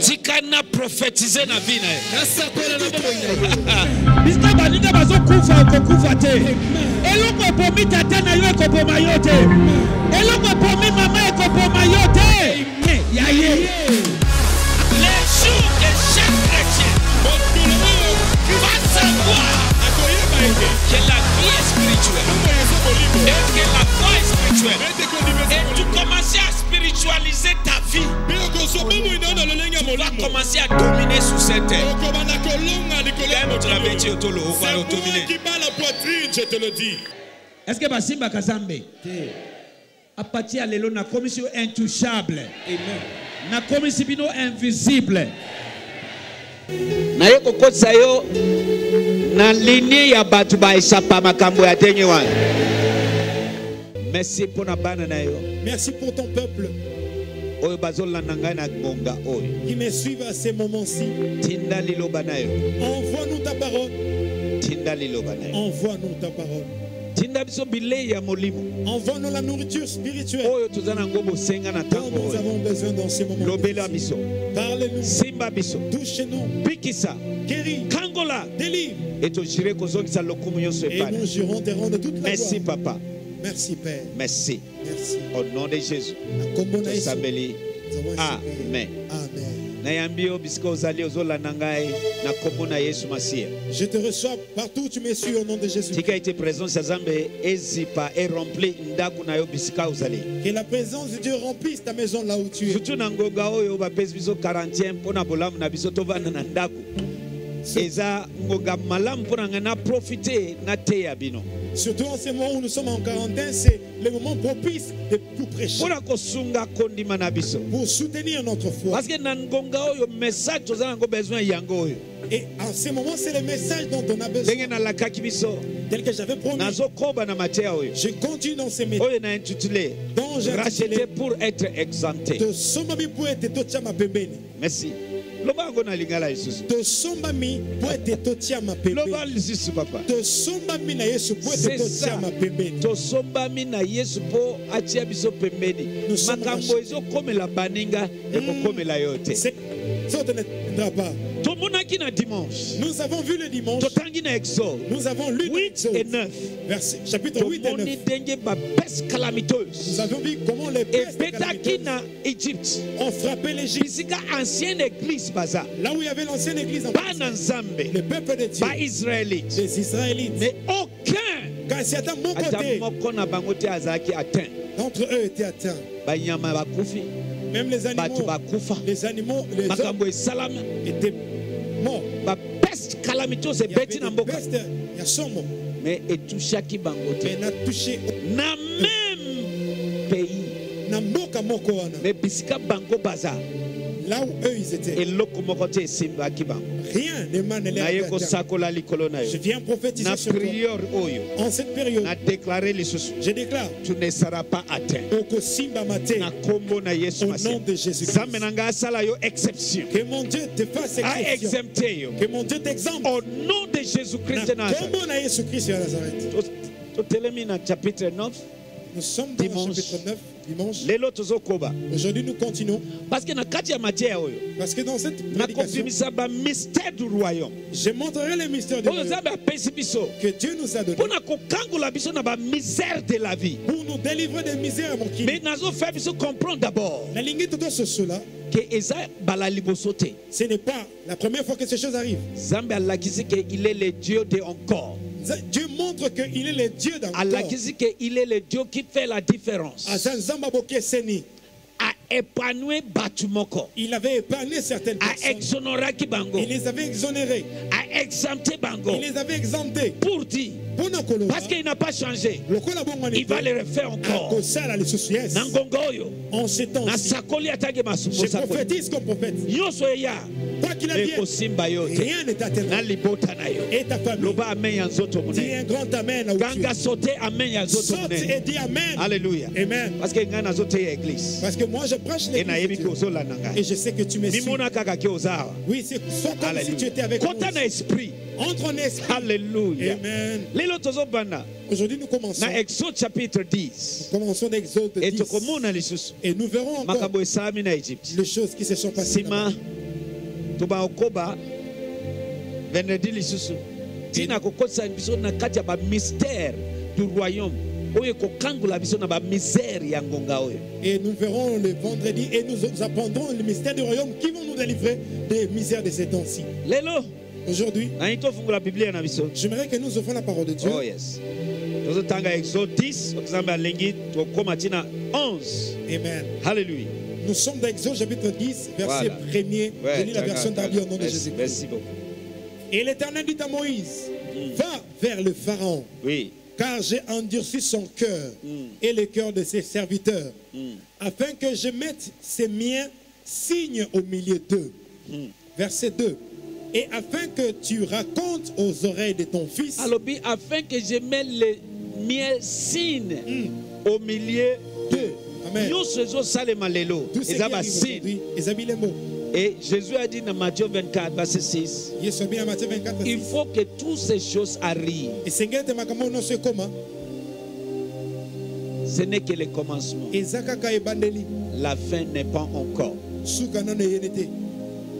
tikana profetize na bino bisika baninga bazokufa ekokufa te eloko ebomi tata na yo ekoboma yo te eloko ebomi mama ekoboma yo te ya ye Les jours de chaque chrétien, on va savoir. Que la vie est spirituelle et que la foi est spirituelle et tu commences à spiritualiser ta vie tu vas commencer à dominer sur cette terre. Le je te le dis. eske basimbaka zambe apati ya lelo nakomisi yo intouchable. Nakomisi bino invisible. Kokotisa yo na linie ya bato baesapa makambo ya ndenge wana merci mpo na bana na yo Merci pour ton peuple oyo bazolanda ngai na ngonga oyo qui me suit à ces moments-ci. tinda liloba na yo Envoie-nous ta parole. tinda liloba na yo Envoie-nous ta parole. Envoie-nous la nourriture spirituelle dont nous avons besoin dans ces moments. Parlez-nous. Touchez-nous. Guéris. kangola Délivre. Et nous jurons te rendre toute la merci gloire. papa Merci Père. merci Merci. au nom de jésus amen. Amen. Je te reçois partout où tu me suis au nom de Jésus. Que la présence de Dieu remplisse ta maison là où tu es. Eza ngonga malamu mpo na ngai na profite nateya bino Surtout en ce moment où nous sommes en quarantaine, c'est le moment propice de tout prêcher. Pour soutenir notre foi. parce que message besoin yango Et en ce moment, c'est le message dont on a besoin. Tel que j'avais promis. Je continue dans ces métiers. dont j'ai racheté pour être exempté merci loba yango na lingala lisusu tosombami mpo ete totiama loba pembeni lisusu papa. Tosombami na yesu mpo ete totiama pembeni tosombami na yesu mpo atia biso pembeni. Makambo ezokomela baninga ekokomela yo te Nous avons vu le dimanche. Nous avons lu dans 8 et Exode, 9 verset- chapitre 8 et 9 tomoni ndenge bapese nous avons vu comment les pestes calamiteuses ont frappé l'Égypte. Là où il y avait l'ancienne église en le peuple de Dieu. Baisraélite les Israélites. Mais aucun. Atteint. D'entre eux banyama bakufi même les animaux les animaux les makambo esalami étaient morts. Bapeste y avait ebeti na mboka. mais bango te. Mais n'a même pays na mboka moko wana. Me bisika bango baza là où eux ils étaient. Rien ne m'a je viens prophétiser sur toi. en cette période je déclare tu ne seras pas atteint. au nom de Jésus nzambe na ngai asala yo exception. Que mon Dieu te fasse exception. que mon Dieu t'exemple. Au nom de jésus christ de na nazareth. Kombo na Yesu Christ ya Nazareth To- totelemi na chapitre 9 nous sommes dans Dimanche. le chapitre 9 dimanche. Aujourd'hui nous continuons. Parce que que dans cette prédication du royaume. je montrerai les mystères nzambe apesi biso. Que Dieu nous a donné pour nous délivrer des misères mais nazofaire biso comprendre d'abord te ce n'est pas la première fois que ces choses arrivent. Est dieu de encore Dieu montre qu'il est le Dieu d'encore. alakisi ke il est le dieu qui fait la différence Aza nzamba bokeseni. aépanouir bato moko Il avait épargné certaines personnes. aexonoraki bango Il les avait exonérés. aexempte bango Il les avait exemptés. pour dire parce qu'il n'a pas changé. Il va le refaire encore. Na ngonga oyo En ces temps nasakoli atange nyonso eya Quoi qu'il advienne, ekosimba yo te. na libota na yo. Et ta famille. loba amen ya nzoto Dis monene un grand amen là où tu ganga es. sote amen ya nzoto Saute et monene dis amen. alleluya Amen. parce que ngai nazoteya prêche e l'église. nayebi ke ozolanda Et ngai je sais que tu me suis. mimona kaka ke oza awa Oui, c'est soit comme si tu étais avec alleluya kota na esprit. Entre en esprit. alleluya Amen. Aujourd'hui, nous commençons. exode chapitre 10 Commençons d'Exode e 10. tokomona lisusu Et nous verrons encore les choses qui se sont passées. vendredi lisusu ntina kokotisa biso na kati ya bamystère du royaume oyo ekokangola biso na bamisère ya ngonga oyo Et nous verrons le vendredi et nous nous apprendrons le mystère du royaume qui vont nous délivrer des misères de ces temps-ci. lelo Aujourd'hui, na biso j'aimerais que nous ouvrons la parole de Dieu. oh yes exode 10 nzambe alengi tokóma ntina 11 Amen. halleluya Nous sommes dans Exode chapitre 10, verset Voilà. 1er. Je lis la version d'Arbi au nom de Jésus. merci beaucoup Et l'Éternel dit à Moïse, va vers le Pharaon, oui car j'ai endurci son cœur et le cœur de ses serviteurs, afin que je mette ses miens signes au milieu d'eux. Verset 2. Et afin que tu racontes aux oreilles de ton fils alobi afin que je mette les miens signes au milieu d'eux. Et jésus a dit dans matthieu 24 verset 6 Yesu bien Matthieu 24. il faut que toutes ces choses arrivent. Ce n'est que le commencement. La fin n'est pas encore.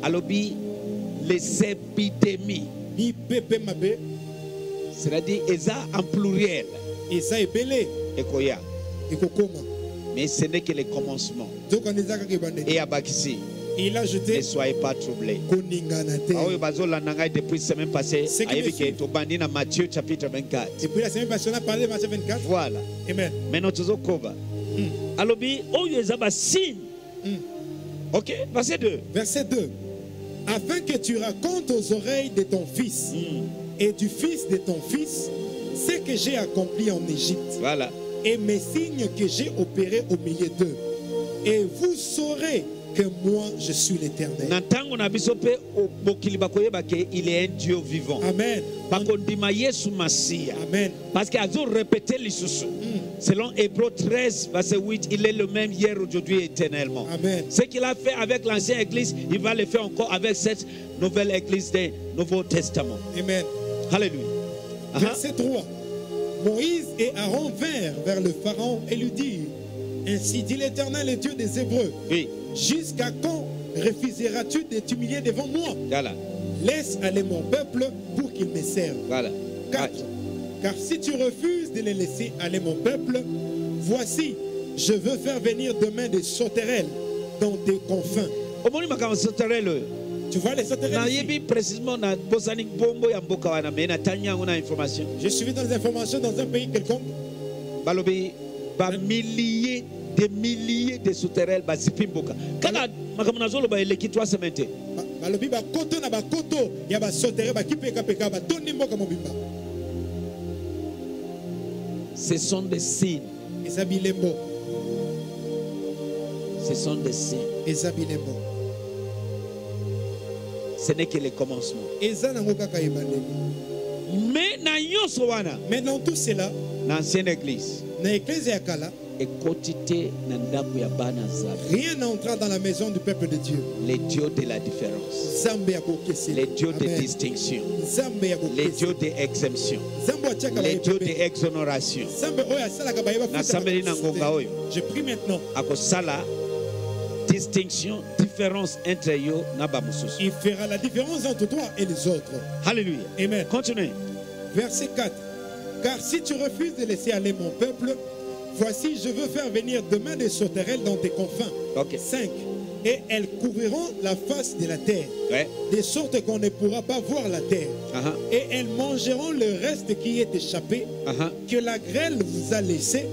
Alobi les épidémies. C'est-à-dire eza en pluriel. Eza ebele ekoya ekokoma mais ce n'est que le commencement et abakisi il a ne jeté soyez pas troublés. Ngai depuis semaine passée. Tobandi na matthieu chapitre 24 et puis la semaine passée on a parlé de Matthieu 24 voilà. Amen. Maintenant tozokoba alobi oyo eza basigne ok verset 2 verset 2 afin que tu racontes aux oreilles de ton fils et du fils de ton fils ce que j'ai accompli en Égypte. Voilà. Et mes signes que j'ai opérés au milieu d'eux. Et vous saurez que moi je suis l'Éternel. Il est un dieu vivant. Amen. Amen. Parce que azorépété lisusu. Selon hébreu 13 verset 8 il est le même hier aujourd'hui et éternellement. Amen. Ce qu'il a fait avec l'ancienne église il va le faire encore avec cette nouvelle église du nouveau testament amen. Alléluia. Verset 3. Moïse et Aaron vinrent vers le Pharaon et lui dirent Ainsi dit l'Éternel, le Dieu des Hébreux. Oui Jusqu'à quand refuseras-tu de t'humilier devant moi? Voilà Laisse aller mon peuple pour qu'il me serve. voilà 4. Car si tu refuses de les laisser aller mon peuple, voici, je veux faire venir demain des sauterelles dans tes confins. Tu vois les sauterelles précisément J'ai suivi dans les informations dans un pays quelconque. balobi bamilliers de milliers de souterrains basipi mboka kaka makambo nazoloba eleki 3 semaine te Ba- balobi bakoto na bakoto ya basotere bakipekapeka batondi mboka mobimba ce sont des signes. Eza bilembo ce sont des signes. Eza bilembo ce n'est que le commencement. Eza nango kaka ebandeli mais na nyonso wana mais dans tout cela na ancienne église na eklese ya kala rien n'entra dans la maison du peuple de dieu. Les dieux de la différence. Les dieux de distinction. Les dieux d'exemption les dieux d'exonération je prie maintenant. Distinction différence entre bamosusu il fera la différence entre toi et les autres. Alléluia. amen. Continue. Verset 4. Car si tu refuses de laisser aller mon peuple, voici, je veux faire venir demain des sauterelles dans tes confins. Ok. 5. Et elles couvriront la face de la terre, Ouais. de sorte qu'on ne pourra pas voir la terre. Aha. Et elles mangeront le reste qui est échappé, Aha. que la grêle vous a laissé.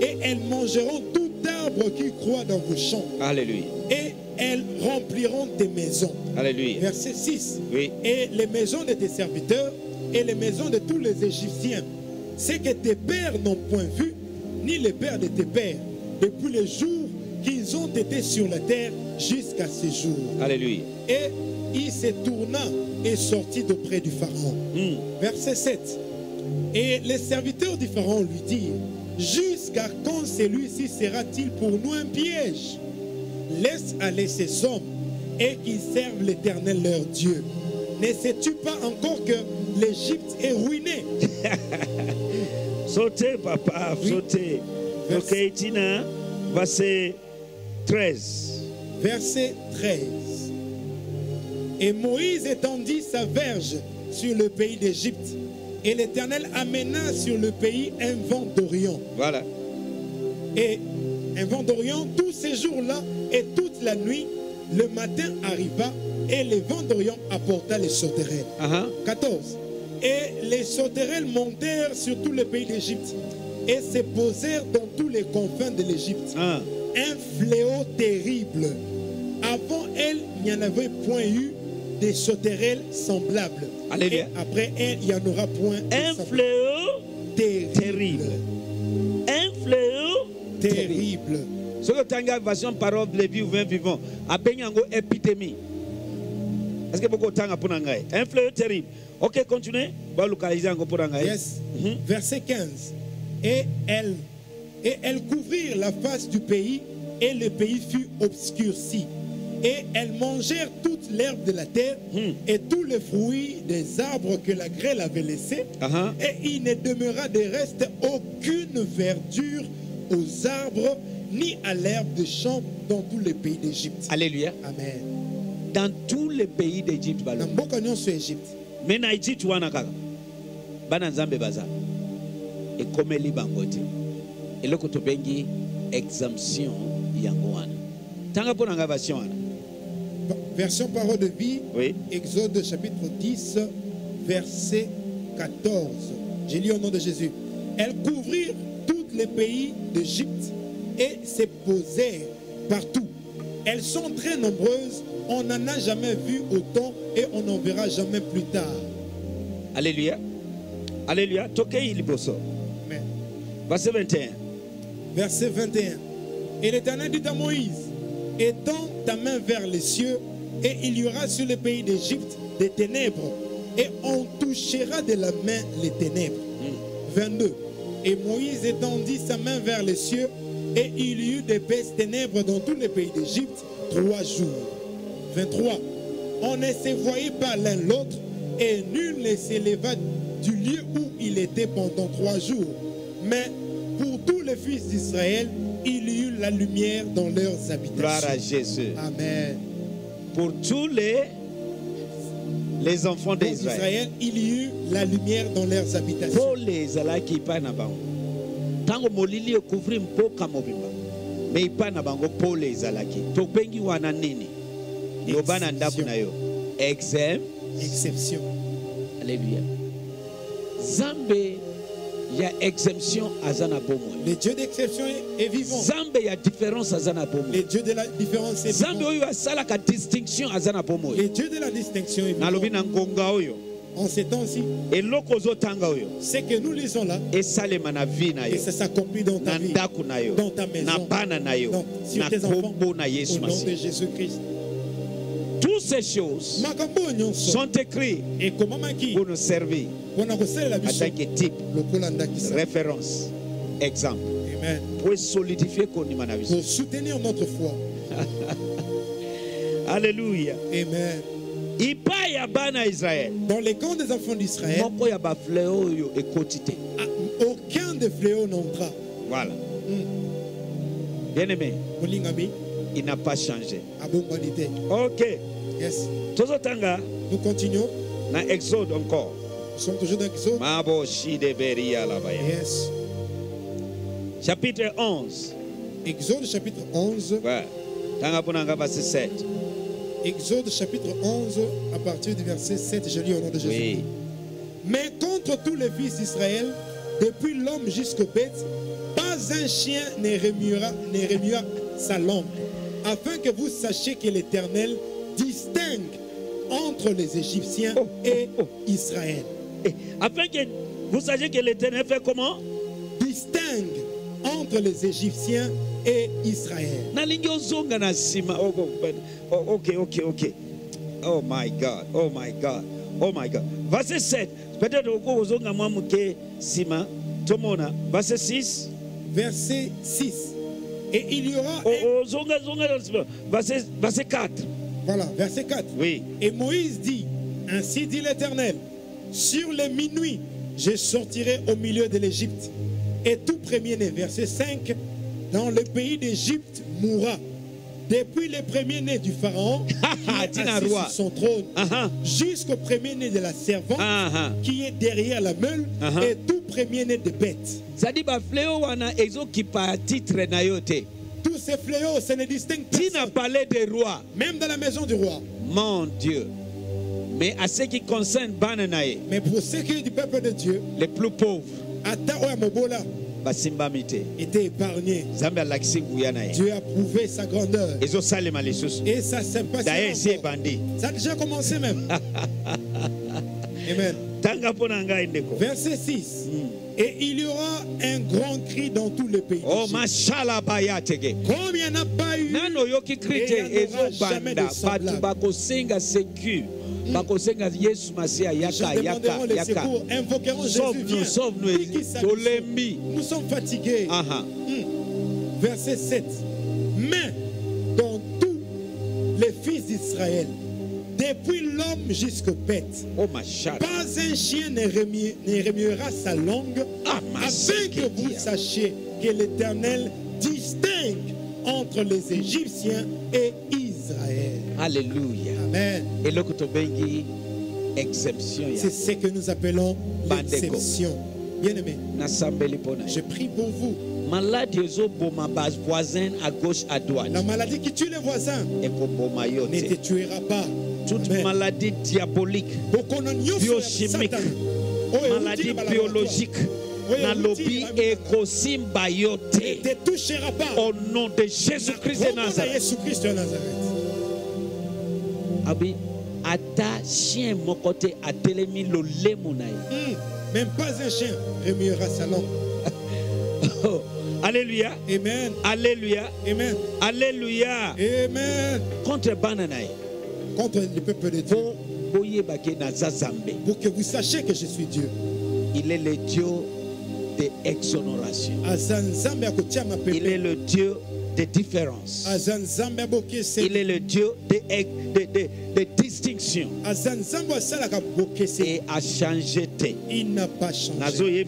Et elles mangeront tout arbre qui croît dans vos champs. Alléluia. Et elles rempliront tes maisons. Alléluia. Verset 6. Oui. Et les maisons de tes serviteurs et les maisons de tous les Égyptiens, c'est que tes pères n'ont point vu, ni les pères de tes pères, depuis le jour qu'ils ont été sur la terre jusqu'à ce jour. Alléluia. Et il se tourna et sortit d'auprès du Pharaon. Hmm. Verset 7. Et les serviteurs du Pharaon lui dirent, Jusqu'à quand celui-ci sera-t-il pour nous un piège? Laisse aller ces hommes et qu'ils servent l'Éternel leur Dieu. Ne sais-tu pas encore que l'Égypte est ruinée? Sautez, papa, Oui. sautez. Verset- Ok, Tina, verset 13. Verset 13. Et Moïse étendit sa verge sur le pays d'Égypte. Et l'Éternel amena sur le pays un vent d'Orient. Voilà. Et un vent d'Orient, tous ces jours-là et toute la nuit, le matin arriva et le vent d'Orient apporta les sauterelles. Aha. 14. Et les sauterelles montèrent sur tout le pays d'Égypte et se posèrent dans tous les confins de l'Égypte. Ah. Un fléau terrible. Avant elle, il n'y en avait point eu des sauterelles semblables. Alléluia. Et après elle, il n'y en aura point de Un fléau terrible. terrible. Un fléau Terrible. soki otanga version parole de vie ou vin vivant abengi yango épidémie est ce que mpo na ngai un fléau terrible ok continue balokalize yango mpo na ngai Yes. Mhm. Verset 15. Et elles, et elles couvrirent la face du pays, et le pays fut obscurci. Et elles mangèrent toute l'herbe de la terre Hmm. et tous les fruits des arbres que la grêle avait laissés. Aha. Et il ne demeura de reste aucune verdure aux arbres ni à l'herbe de champ dans tous les pays d'Égypte. alléluia Amen. dans tous les pays d'égypte balo Me na egypte wana kaka bana nzambe baza ekomeli bango te eloko tobengi exemption yango wana tanga mpo na ngai version wana Version parole de vie. oui Exode chapitre 10, verset 14. J'ai lu au nom de Jésus. Elles couvrirent tous les pays d'Égypte et se posèrent partout. Elles sont très nombreuses. On n'en a jamais vu autant et on n'en verra jamais plus tard. alléluia alléluia tokei liboso verset 21 Verset 21. Et l'Éternel dit à Moïse, étends ta main vers les cieux, et il y aura sur le pays d'Égypte des ténèbres, et on touchera de la main les ténèbres. 22. Et Moïse étendit sa main vers les cieux, et il y eut d'épaisses ténèbres dans tous les pays d'Égypte trois jours. 23. On ne se voyait pas l'un l'autre, et nul ne s'éleva du lieu où il était pendant trois jours. Mais pour tous les fils d'Israël, il y eut la lumière dans leurs gloire à habitations. jésus Amen. pour tous les les enfants Pour d'israël Israël, il y eut la lumière dans leurs habitations. epai na bango ntango molili ekouvri mboka mobimba me epai na bango pole ezalaki tobengi wana nini? Yo. Exem Exception. alleluya nzambe ya exemption aza na bomoi. Le Dieu d'exception est vivant. nzambe ya différence aza na bomoi. Le Dieu de la différence est vivant. oyo asalaka distinction aza na bomoi. Le Dieu de la distinction est nalobi vivant. na ngonga oyo. En ces temps-ci, eloko ozotanga oyo. ce que nous lisons là, et ça s'accomplit dans ta vie, dans ta maison, dans- sur tes enfants, au nom de Jésus-Christ. Ces choses sont écrites pour nous servir en tant que type référence exemple. Amen. Pour solidifier pour soutenir notre foi. Alléluia. Amen. Dans les camps des enfants d'israël aucun de fléaux n'entra. Voilà. Hmm. bien aimé il n'a pas changé. Ok. Yes. Nous continuons. Na exode encore. Nous sommes toujours dans Exode. Yes. Chapitre 11 Exode chapitre 11 Ouais. tanga mpo na nga verset 7 Exode chapitre 11 à partir du verset 7 je lis au nom de Jésus. Oui. Mais contre tous les fils d'Israël, depuis l'homme jusqu'au bête, pas un chien ne remuera, ne remuera sa langue, afin que vous sachiez que l'Éternel distingue entre les Égyptiens Oh, oh, et oh. Israël. Et afin que vous sachiez que l'éternel fait comment? Distingue entre les Égyptiens et Israël. oh, ok ok ok oh my god oh my god oh my god verset 7 peut-être oko ozonga mwa moke nsima tomona verset 6 Verset 6. Et il y aura... O- un- ozonga zonga na nsima verset, verset 4 Voilà, verset 4. oui Et Moïse dit, Ainsi dit l'Éternel, sur les minuit, je sortirai au milieu de l'Égypte. Et tout premier-né, verset 5, dans le pays d'Égypte mourra. Depuis le premier-né du pharaon, qui est sur son trône, Aha. jusqu'au premier-né de la servante, Aha. qui est derrière la meule, et tout premier-né de bafleo wana ezokipa titre na yo te Tous ces fléaux, ça ne distingue tina personne, palais des rois même dans la maison du roi. mon dieu mais à ce qui concerne bana na ye Mais pour ce qui est du peuple de Dieu, les plus pauvres Ata oyo Mobola basimbami te était épargné. nzambe alakisi nguya na ye Dieu a prouvé sa grandeur ezosalema lisusu et sa sympathie. daye esi encore. ebandi Ça a déjà commencé même. Amen. Verset 6. Et il y aura un grand cri dans tout le pays. o d'Égypte. mashala baya tege Comme il n'y en a pas eu, nano oyoki kri te Et il n'y aura jamais ezobanda bato bakosenga yesu masiya les yaka yaka les yaka Viens. sauve-nous Qui qui s'habille tolembi Nous sommes fatigués. aha Hmm. Verset 7. Mais dans tous les fils d'Israël, depuis l'homme jusqu'au bête, o mashala pas un chien ne, remue- ne remuera sa langue, Ah, afin que vous sachiez que l'Éternel distingue entre les Égyptiens et Israël. alléluia Amen. exemption ya C'est ce que nous appelons l'exception. Na je prie pour vous. à gauche à droite La maladie qui tue les voisins ne te tuera pas. Toute maladie diabolique biochimique maladie biologique nalobi ekosimba yo ne te te touchera pas. au nom de jésus christ de nazareth abi ata chien moko te atelemi lolemo na ye Hmm. Même pas un chien remuera sa langue. Oh, alléluia Amen. alléluia Amen. alléluia Amen. contre bana na ye Contre le peuple de Dieu. Pour que vous sachiez que je suis Dieu. il est le dieu de exonération akotia il est le dieu il est le dieu de, de, de, de distinction Aza nzambe asalaka bokese. et a changé Il n'a pas changé.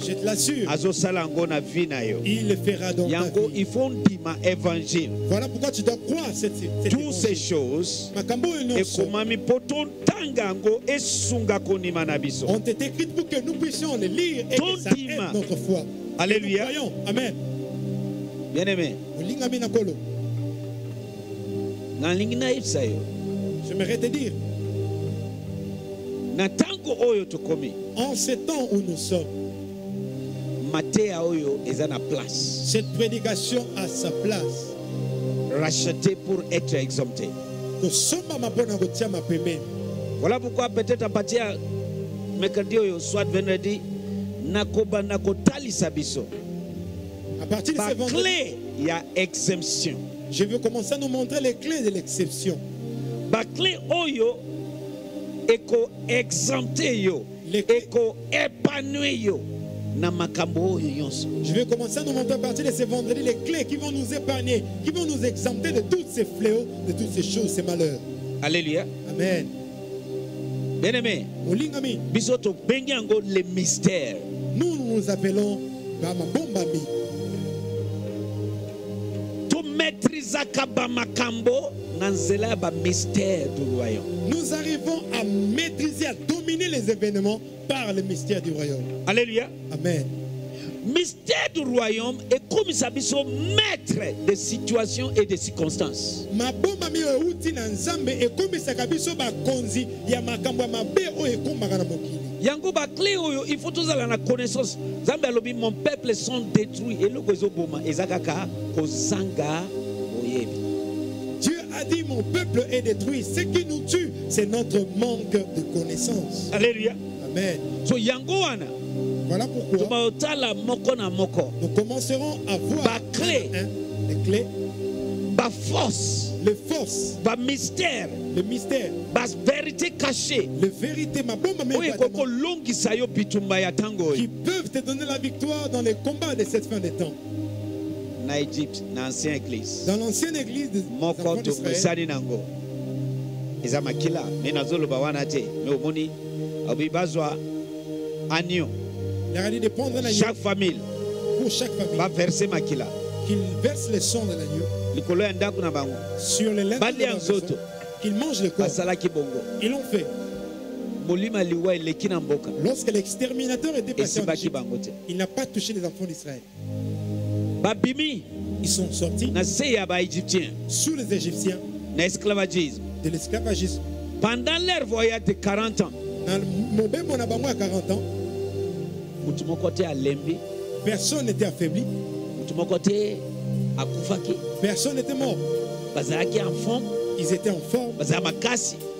Je te l'assure. Il le fera dans ta yango vie. il faut ndima évangile Voilà pourquoi tu dois croire cette, cette toutes ces choses ont été écrites pour que nous puissions les lire et que ça aide notre foi. Alléluia. Amen. Bien aimé Olingami na kolo. nalingi nayebisa yo. J'aimerais te dire, na ntango oyo tokomi en ce temps où nous sommes, mateya oyo eza na place. cette prédication a sa place. racheté pour être exempté kosombama mpona kotiama pembeni voilà pourquoi peut-être apatie ya mercredi oyo soit vendredi nakobanda kotalisa biso partir de ce vendredi baclé ya exemption. Je veux commencer à nous montrer les clés de l'exception. Baclé oyo ekoexempte yo Les clés- ekoépanouir yo. Oyo nyonso je vais commencer à nous montrer à partir de ce vendredi les clés qui vont nous épargner qui vont nous exempter de tous ces fléaux de toutes ces choses ces malheurs. Alléluia. Amen. Bien aimé olingami biso tobengi yango le mystère nous nous nous appelons nous arrivons à maîtriser à dominer les événements par le mystère du royaume. Alléluia. Amen. Mystère du royaume ekomisa biso maître de situation et de circonstances. Yango baclé oyo il faut tozala na connaissance. Nzambe alobi mon peuple sont détruits. Eloko ezoboma eza kaka kozanga a dit mon peuple est détruit. Ce qui nous tue, c'est notre manque de connaissance. alléluia. Amen. so yango wana Voilà pourquoi tobakotala moko na moko. nous commencerons à voir un, un, les clés, baforce les forces, mystère, bavérité cachée. Les vérités, bitumba ya ntango qui peuvent te donner la victoire dans les combats de cette fin des temps. Na egypte na ancien église. Dans l'ancienne église des moko tomesani nango. Eza makila. Nazoloba wana te. Me omoni aboyi bazwa de chaque famille pour chaque famille, baverse makila. Qu'il verse le sang de l'agneau likolo ya ndako na bango. sur les lèvres de Balia nzoto. qu'il mange le corps. basalaki bongo. Ils l'ont fait. molimo liwa eleki na mboka. Lorsque l'exterminateur était passé en esibaki Égypte, bango te. il n'a pas touché les enfants d'Israël. Babimi Ils sont sortis sous les Égyptiens. De l'esclavagisme. pendant leur voyage de 40 ans. Dans le mobembo na bango à 40 ans, personne n'était affaibli, personne n'était mort. Ils étaient en forme,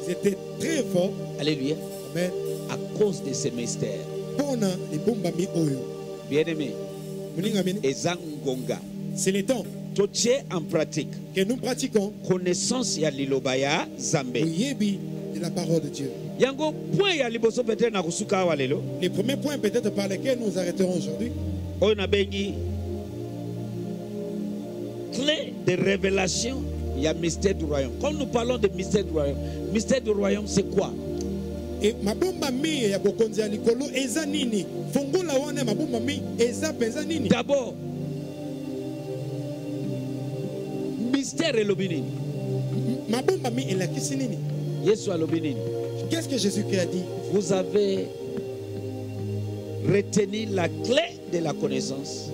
ils étaient très forts. alléluia. Mais à cause de ce mystère bien aimé C'est le temps en pratique que nous pratiquons connaissance ya liloba ya yebi de la parole de Dieu. Les premiers points peut-être par lesquels nous arrêterons aujourd'hui, oyo nabengi clé de révélation ya mystère du royaume. Comme nous parlons de mystère du royaume mystère du royaume c'est quoi? Et mabomba mi ya bokonzi ya likolo eza d'abord mystère alobi nini? Qu'est-ce que jésus-christ a dit? Vous avez retenu la clé de la connaissance.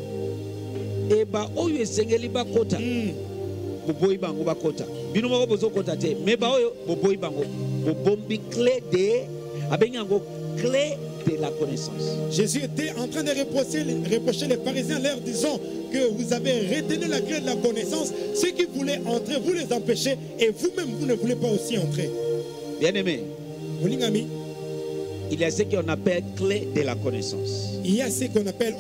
E baoyo esengeli bakota. Hmm, boboyi bango bakota. Bino moko bozokota te. Me baoyo boboyi bango. Bobombi clé de clé de la connaissance Jésus était en train de reprocher, reprocher les pharisiens en leur disant que vous avez retenu la clé de la connaissance. Ceux qui voulaient entrer, vous les empêchez et vous-même, vous ne voulez pas aussi entrer. bien aimé Molingami, il y a ce qu'on appelle clé de la connaissance il y a ce qu'on appelle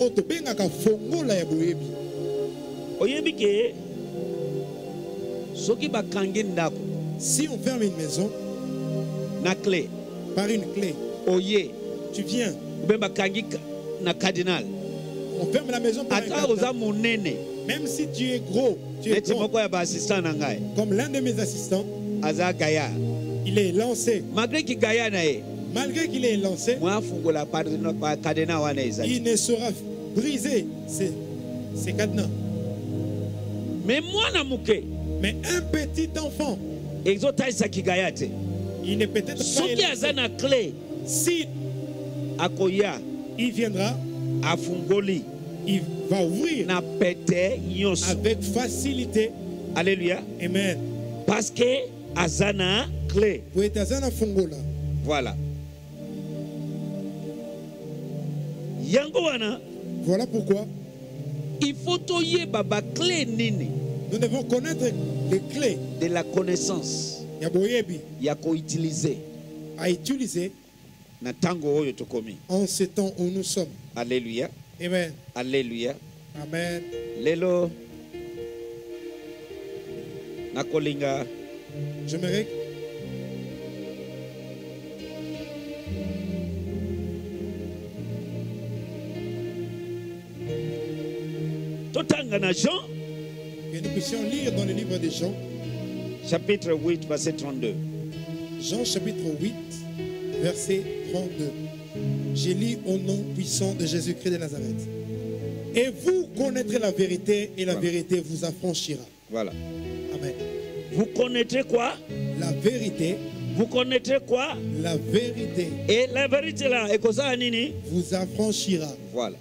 Si on ferme une maison na clé par une clé, oye tu viens, na cardinal. On ferme la maison monene. Même si tu es gros, tu es grand, comme l'un de mes assistants, aza il est lancé. malgré qu'il est lancé, ezali il ne sera brisé. Ces cadenas. mwana moke Mais un petit enfant, il pas élancé. aza na clé Si akoya il viendra, afungoli il va ouvrir na avec facilité. alleluya Amen. parce que aza na clé. Voilà. Yango wana Voilà pourquoi il faut toyeba baclé nini? nous devons connaître les clés de la connaissance. Ya boyebi. Ya koutilize à utiliser en ce temps où nous sommes. alleluya Amen. alleluya Amen. lelo. Nakolinga J'aimerais totanga na jean. Que nous puissions lire dans le livre de Jean, chapitre 8 verset 32 Jean chapitre 8, verset 32. J'ai lu au nom puissant de Jésus-Christ de Nazareth. Et vous connaîtrez la vérité et la Voilà. vérité vous affranchira. voilà Amen. vous connaîtrez quoi? La vérité, vous connaîtrez quoi? La vérité et la vérité là nini? Vous affranchira. voilà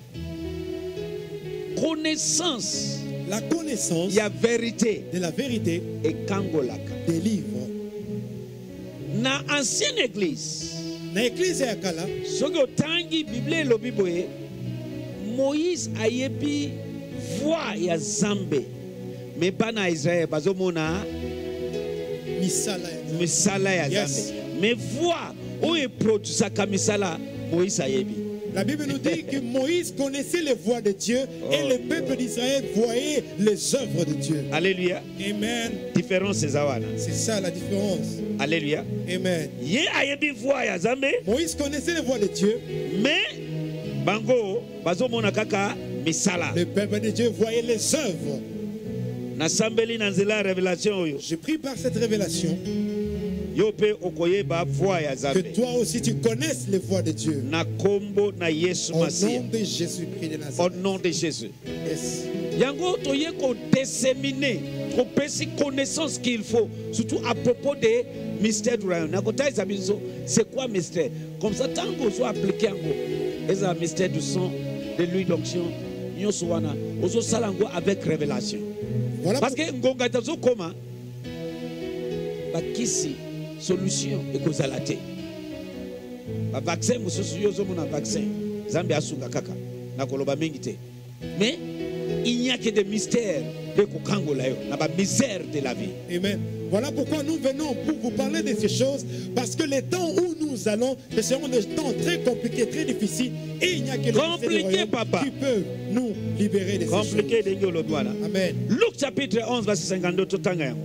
connaissance La connaissance ya vérité de la vérité ekangolaka délivre. na ancienne église Na église ya kala, soki otangi biblia elobi boye moïse ayebi voi ya nzambe me bana ya israele bazomona misala ya nzambe me voi oyo eprodusaka misala moïse ayebi La Bible nous dit que Moïse connaissait les voies de Dieu et Oh. le peuple d'Israël voyait les œuvres de Dieu. alleluya Amen. différence wana C'est ça la différence. alleluya Amen. Moïse connaissait les voies de Dieu. me bango bazomona kaka misala Le peuple de Dieu voyait les œuvres. Je prie par cette révélation que toi aussi tu connaisses les voies de Dieu. Au nom de Jésus-Christ de au Nazareth. nom de jésus Yes. yango toye kodésémine topesi connaissance qu'il faut surtout à propos de mystère du royaume nakotalisa biso c'est quoi mystère? Comme ça ntango ozo appliqué yango ezala mystère du sang de l'huile d'onction nyonso wana ozosala yango avec révélation Voilà parce que ngonga tazokoma bakisi solution ekozala te bavaccin mosusu yo ozomona vaccin nzambe asunga kaka na koloba mingi te mais il n'y a que des mystères mpe kokangola yo na bamisère de la vie Amen. Voilà pourquoi nous venons pour vous parler de ces choses, parce que les temps où nous allons, ce seront des temps très compliqués, très difficiles, et il n'y a que Compliqué, papa. qui peut nous libérer de ces choses. compliqué Amen. luc chapitre 11 verset 52 totanga yango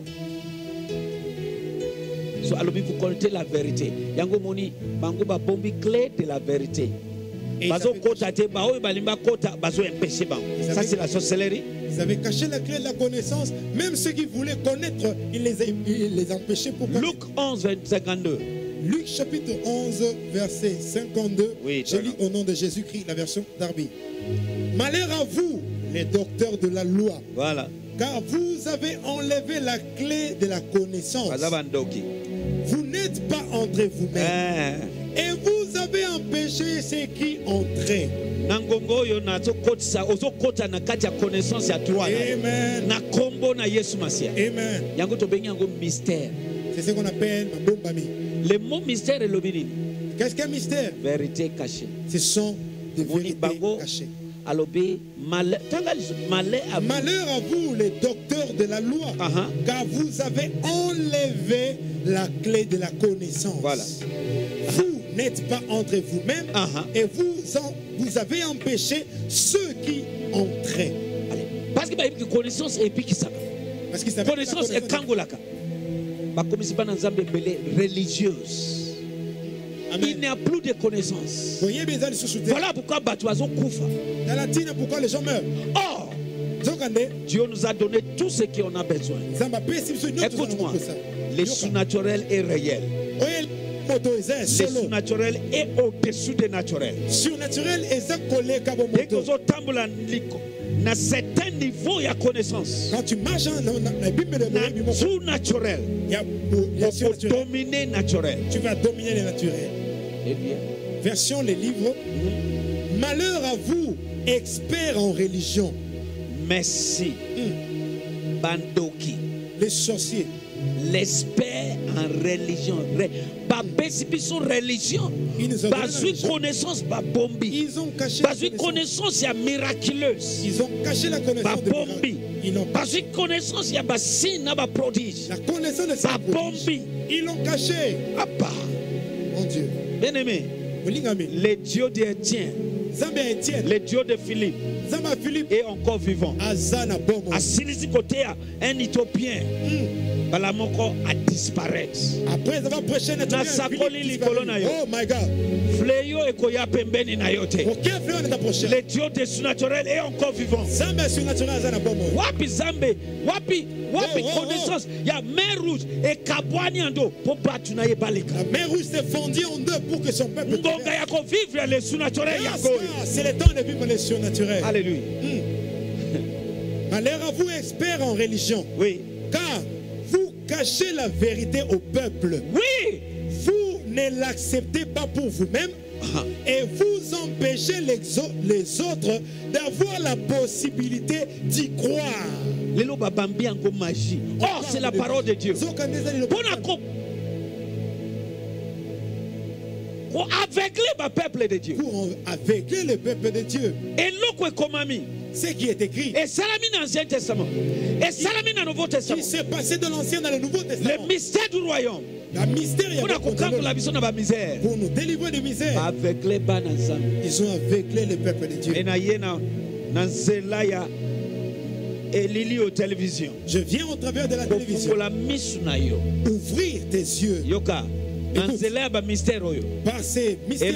so vous connaissez la vérité. Yango moni bango babombi clé de la vérité. Bazokota te baoyo balingi bakota bazoempeshe bango. Ça c'est la sorcellerie. ils avaient caché la clé de la connaissance, même ceux qui voulaient connaître, ils les, ils les empêchaient pour connaître. luc 11 20, 52 Luc chapitre 11, verset 52. Oui, Je lis au nom de Jésus-Christ la version Darby. Malheur à vous, les docteurs de la loi, voilà car vous avez enlevé la clé de la connaissance. Vous n'êtes pas entrés vous-même. Eh, Et vous avez empêché ceux qui entraient. na ngongo oyo nazokotisa ozokota na kati ya connaissance ya na yesu masiya yango tobengi yango mystère. Le mot mystère elobi nini Qu'est-ce qu'un mystère? Vérité cachée. Ce sont des vérités cachées. Alobi male à vous. Malheur à vous, les docteurs de la loi, Aha. car vous avez enlevé la clé de la connaissance. Voilà. Vous n'êtes pas entre vous-même Aha. et vous, en- vous avez empêché ceux qui entraient. Allez. parce que ke connaissance epikisaka Parce qu'ils savaient que la connaissance connaissance- ekangolaka bakomisi bana nzambe ebele religieuse il n'y a plus de connaissance Voyez bien, ils se soutiennent. voilà pourquoi pourquoi les gens meurent? Or dieu nous a donné tout ce qu'on a besoin. Écoute-moi. le surnaturel est réel le surnaturel est au-dessus des naturels. Surnaturel ozotambola liko. Na certain niveau ya connaissance. Quand tu marches na- na na bimbele na surnaturel ya surnaturel. okodomine naturel. Tu vas dominer le naturel version les livres. Malheur à vous experts en religion. Merci. Bandoki. Les sorciers. L'expert en religion. Re- bapesi biso religion. Religion. connaissance babombi ils ont caché la bazwi connaissance. ya miraculeuse. Ils ont caché la connaissance n'ont pas bazwi connaissance ya basigne na baprodige la connaissance de sa babombi ils l'ont caché. Apa. Mon Dieu bien aimé molingami le dieu d'Étienne le dieu de philippe est encore vivant. Asilisi koteya un éthiopien bala moko adisparaître na Nasakoli likolo na yo. oh my god. Fleyo ekoya pembeni na yo te. Le dieu de surnaturel est encore vivant. Nzambe ya surnaturel aza na bomo wapi zambe wapi wapi Oh, oh, oh. connaissance. Ya mer rouge ekabwani yando mpo bato na ye baleka la mer rouge s'est fondue en deux pour que son peuple ngonga ya kovivre le surnaturel Ah, yango oyo ça, c'est le temps de vivre le surnaturel alléluia. Malheur à vous experts en religion. Oui. Car cachez la vérité au peuple. Oui. Vous ne l'acceptez pas pour vous-même et vous empêchez les, au- les autres d'avoir la possibilité d'y croire. or c'est la parole de dieu mpona ko koaveugle bapeuple de dieu. Pour aveugler le peuple de Dieu. ekomami Ce qui est écrit, esalami na ancien testament. Esalami na nouveau qui testament s'est passé de l'Ancien dans le Nouveau le Testament. mystère du royaume. La mystère, il y a na bamisère pour nous délivrer de misère. baaveugle bana nzambe Ils ont aveuglé le peuple de Dieu. e na ye na na nzela ya elili yo télévision. Je viens au travers de la télévision. na yo. Ouvrir tes yeux. Yoka par ces mystères.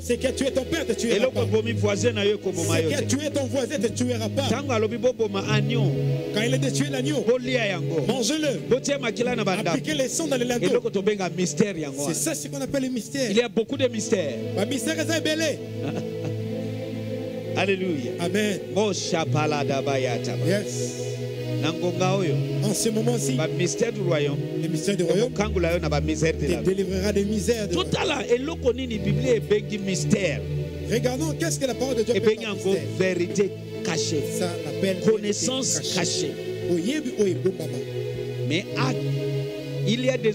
c'est que tu es ton père, te pas. C'est que tu es ton voisin, te tuera pas. ntango alobi boboma agnon Quand il est de tuer l'agneau, bolia yango mangez-le. Appliquez les sons dans les linteaux. eloko tobenga mystère yango C'est ça ce qu'on appelle le mystère. il y a beaucoup de mystères Ba mystère eza ebele. Alléluia. Amen. Yes. Oyo En ce moment-ci, bamystère du royaume le mystère du royaume okokangula yo na bamisère de la délivrera des misères. de- totala eloko nini biblia ebengi mystère Regardons qu'est-ce que la parole de Dieu ebengi yango vérité cachée Ça l'appelle connaissance cachée Oyebi oyo ebombama. mais ah, il y a des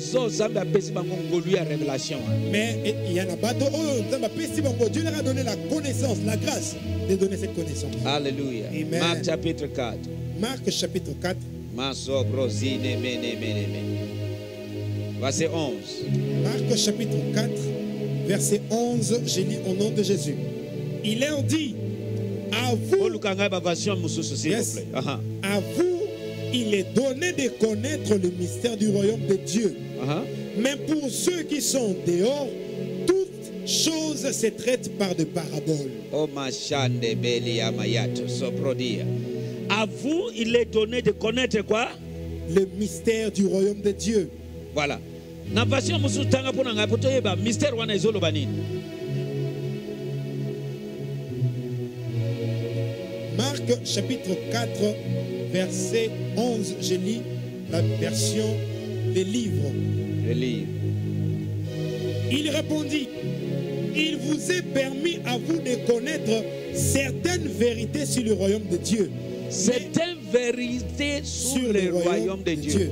bango ngolu ya révélation wana. Mais il y en a bango. Dieu leur a donné la connaissance, la grâce de donner cette connaissance. alléluia marc chapitre 4 Marc chapitre 4, masobrozinemenemeneme verset 11 Marc chapitre 4, verset 11, je lis au nom de Jésus. Il leur dit, à vous, Yes. plaît Aha. à vous, il est donné de connaître le mystère du royaume de Dieu. Aha. Mais pour ceux qui sont dehors, toutes choses se traitent par de paraboles. Oh À vous, il est donné de connaître quoi? Le mystère du royaume de Dieu. Voilà. Mystère wana ezoloba nini? Marc chapitre 4, verset 11, je lis la version des livres. Le livre. Il répondit, il vous est permis à vous de connaître certaines vérités sur le royaume de Dieu. C'est une vérité sur, le royaume de Dieu.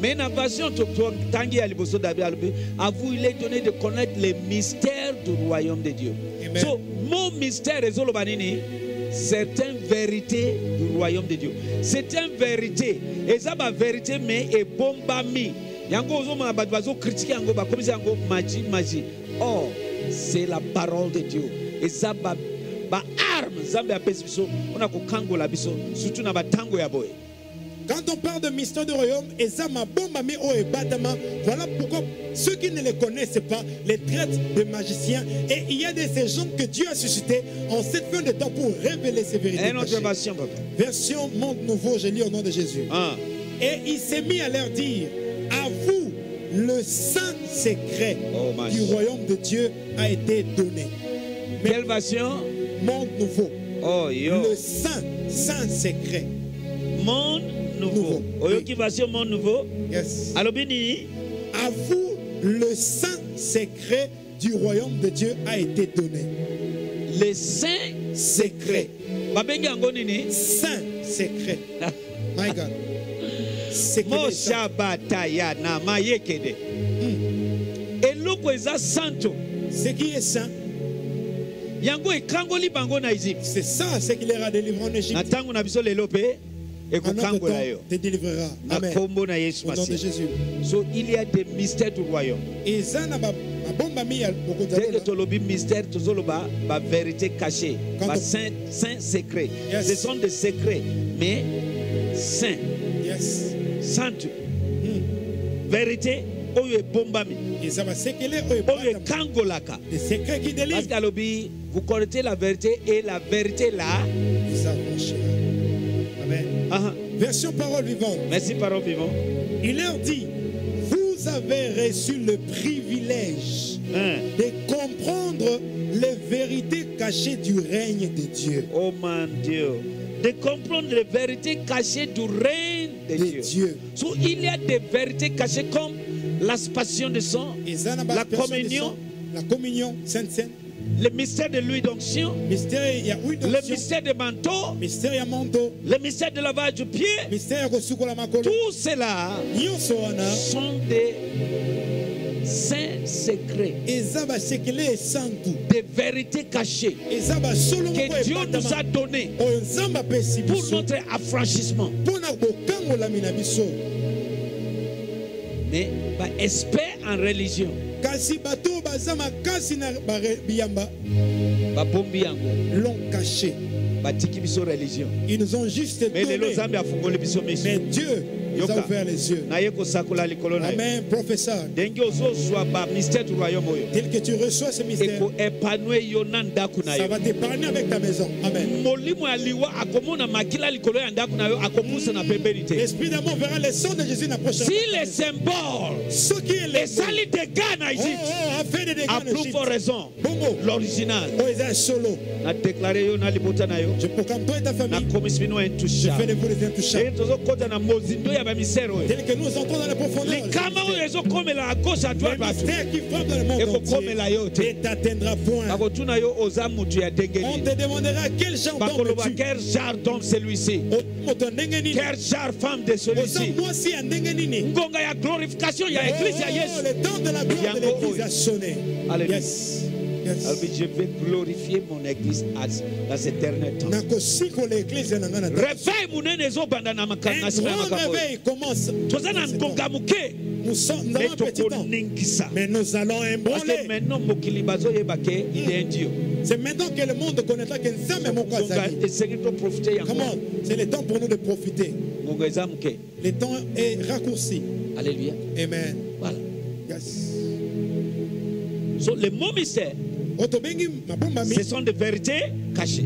Mais na version to- to- tangi ya liboso dabi alobi, à vous il est donné de connaître les mystères du royaume de Dieu. So, mon mystère ezoloba nini certaines vérités du royaume de Dieu. C'est une vérité. Eza ba vérité mais ebombami. Yango ozomona bato bazocritique yango bakomisi yango magie magie. Or, c'est la parole de Dieu. Eza ba nzambe apesi biso mpona kokangola biso surtout na batango ya boye Quand on parle de mystère du royaume, et ça m'a au voilà pourquoi ceux qui ne les connaissent pas les traitent de magiciens. Et il y a de ces gens que Dieu a suscités en cette fin de temps pour révéler ces vérités. Autre version, papa. Version Monde Nouveau, je lis au nom de Jésus. Ah. Et il s'est mis à leur dire, à vous, le saint secret Oh, du royaume de Dieu a été donné. Mais Quelle version? Monde nouveau, Oh, le saint, saint secret. Monde nouveau. Nouveau. Version monde nouveau? Yes. alobi nini À vous, le saint secret du royaume de Dieu a été donné. le saint Secret. Saint secret. My God. Secret. saint. moshabataya na mayekede eloko eza santo Ce qui est saint, c'est ça ce qui les a délivrés en Égypte. te délivrera. Amen. Au nom de Jésus. so il y a des mystères du royaume ba ba dès que tolobi mystère tozoloba bavérité cachée Quand on- basaint saint secret Yes. ce sont des secrets mais saint Yes. sainte Hmm. vérité oyo ebombami oyo ekangolaka Des secrets qui parce qu'alobi vous connaissez la vérité et la vérité là Vous affranchira. Amen. aha, Version parole vivante. merci parole vivant Il leur dit, vous avez reçu le privilège Hein. de comprendre les vérités cachées du règne de Dieu. oh mon dieu de comprendre les vérités cachées du règne de, De Dieu. Dieu. So, il y a des vérités cachées comme l'aspiration de sang, La communion. sang, La communion, Sainte Sainte. Le mystère de l'huile d'onction, le mystère de manteau, le mystère de lavage du pied. Tout cela wana, sont des saints secrets, esantu. des vérités cachées moko que Dieu nous a oyo nzambe apesi pour notre affranchissement. Mais par expert en religion, kasi bato oyo baza makasi na bare- biyamba babombi yango, l'ont caché batiki biso religion. ils nous ont juste Mais lelo afungoli biso miso. mais Dieu nous a yoka ouvert les yeux. naye kosakola likolo na yo Amen, professeur. ndenge ozozwa bamystère du royaume oyo Tel que tu reçois ce mystère, ekoepanue yo na ndako na ça yo va t'épargner avec ta maison. Amen. molimo ya liwa akomona makila likolo ya ndako na yo akopusa na pembeni te L'esprit d'amour verra le sang de Jésus n'approchera si les symboles Ce qui est les esali dégâts na égypte oh, a fait des dégâts a en plus Égypte. for raison Bongo. l'original ils sont solo. nadeklare yo na libota na yo Je proclame toi et ta famille. nakomisi bino Je fais intouchable de vous les intouchables. eye tozokɔta na mozindo ya bamisere oyo Tel que nous entrons dans la profondeur. qui frappe dans le monde entier ekokomela yo te ne t'atteindra point. On te demandera quel genre d'homme celui-ci? Quel genre femme de celui-ci? Ngonga ya glorification ya église ya yesu Yango oyo. Yes. Yes. je vais glorifier mon église dans ce dernier temps. Réveil monene ezobanda na makambo toza ngonga moke nous, sommes, avons un petit temps. Mais nous allons parce que embranler maintenant mokili bazoyeba ke il est un dieu. C'est maintenant que le monde connaîtra que nzambe moko azali comment c'est le temps pour nous de profiter. Le temps est raccourci. Alléluia. Amen. Voilà. Yes. So le mot mystère ce sont des vérités cachées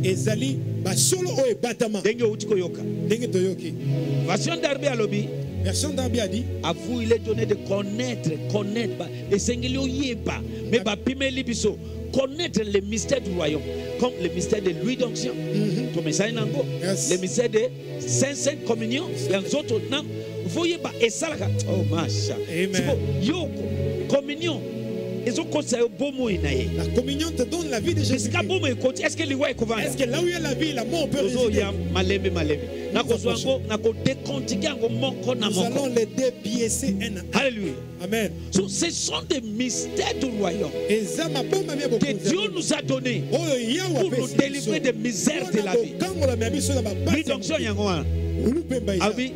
version darbe alobi version darbi adi à vous il est donné de connaître connaître esengeli oyeba me bapimeli biso connaître le mystère du royaume comme le mystère de l'huile d'onction. Nango Yes. le mystère de saint sainte communion ya nzoto na fo oyeba esalaka. Oh masha Amen. siko yo communion ezokotisa yo bomoi na ye. La communion te donne la vie de jésus esika bomoi ekoti est ce que liwa ekovanda est-ce que là où il y a la vie la mort peut résider ozoya malembe malembe. Nakozwa yango nakodecontike yango moko na nous allons les dépiécer un à alléluia. Amen. So, ce sont des mystères du royaume. Eza que Dieu nous a donnés oyo yawe pour nous délivrer des misères de la vie. biso na yango wana olupemba eza abi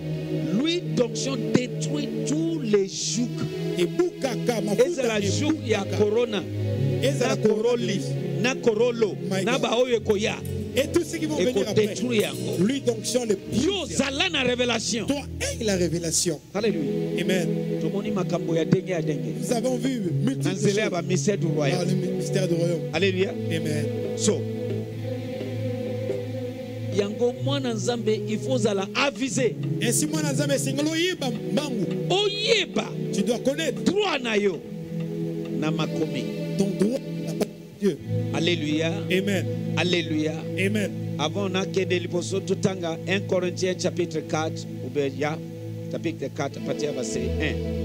l'huile d'onction détruit tous les jougs. Ebukaka mafuta ezala joug ya ebukaka. corona ezala na koroli na korolo My na God. baoyo ekoya. Et tout ce qui vont venir après ekodétruire yango. lui d'onction le yo zala na révélation. Toi la révélation. Halleluya amen. Nous avons vu multiples choses. du royaume. Le mystère du royaume. Halleluya amen. So yango mwana nzambe il faut ozala avise ainsi mwana nzambe esengeli oyeba mbangu. Oyeba tu dois connaître. Droit na yo. Na makomi. Ton droit Dieu. Alléluia. Amen. Alléluia. Amen. Avant nakende liboso totanga 1 corinthiens chapitre 4 ube ya chapitre 4 partir verset 1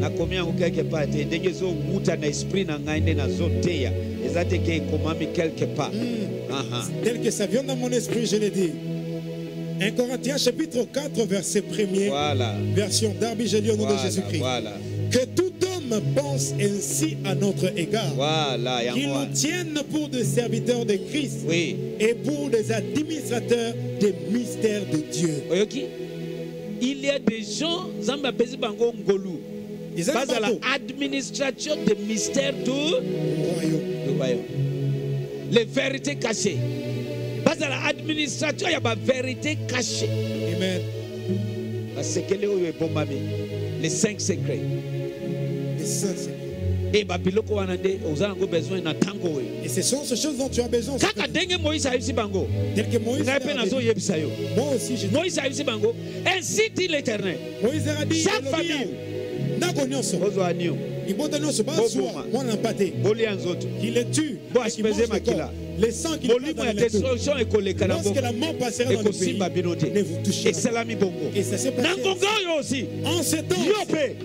nakomi yango quelque part te ndenge ezowuta na esprit na ngai nde nazoteya quelque part. Aha. tel que ça vient dans mon esprit je l'ai dit. 1 Corinthiens chapitre 4 verset 1er voilà. version Darby je lis au nom de Jésus-Christ. voilà. Que tout homme pense ainsi à notre égard. Voilà qu'ils nous tiennent pour des serviteurs de Christ oui. et pour des administrateurs des mystères de Dieu. oyoki il y a des gens apesi bango ngolu Eza na bazala bato, administration de mystère du royaume. du royaume les vérités cachées bazala administration ya bavérité cachée Amen. oyo ebombami les cinq secrets Et ça, c'est- e babiloko wana nde oza nango besoin na ntango oyo Et ce sont ces choses dont tu as besoin. kaka ndenge moïse ayebisi bango Tel que Moïse l'a mpe dit. nazoyebisa yo Moi aussi, je moïse ayebisi bango ainsi dit l'éternel Moïse a dit. Chaque famille. Libota nyonso Boboma. bazwa mwana na mpa bolia nzoto qu'il le tue Bo et qu'il aspeze mange le makila. molimo ya destruction ekoleka na lorsque bongo la mort passera dans le pays ekosimba bino te ne vous touchez pas. Esalami bongo. Et ça s'est na ngonga oyo aussi. En ce temps yo mpe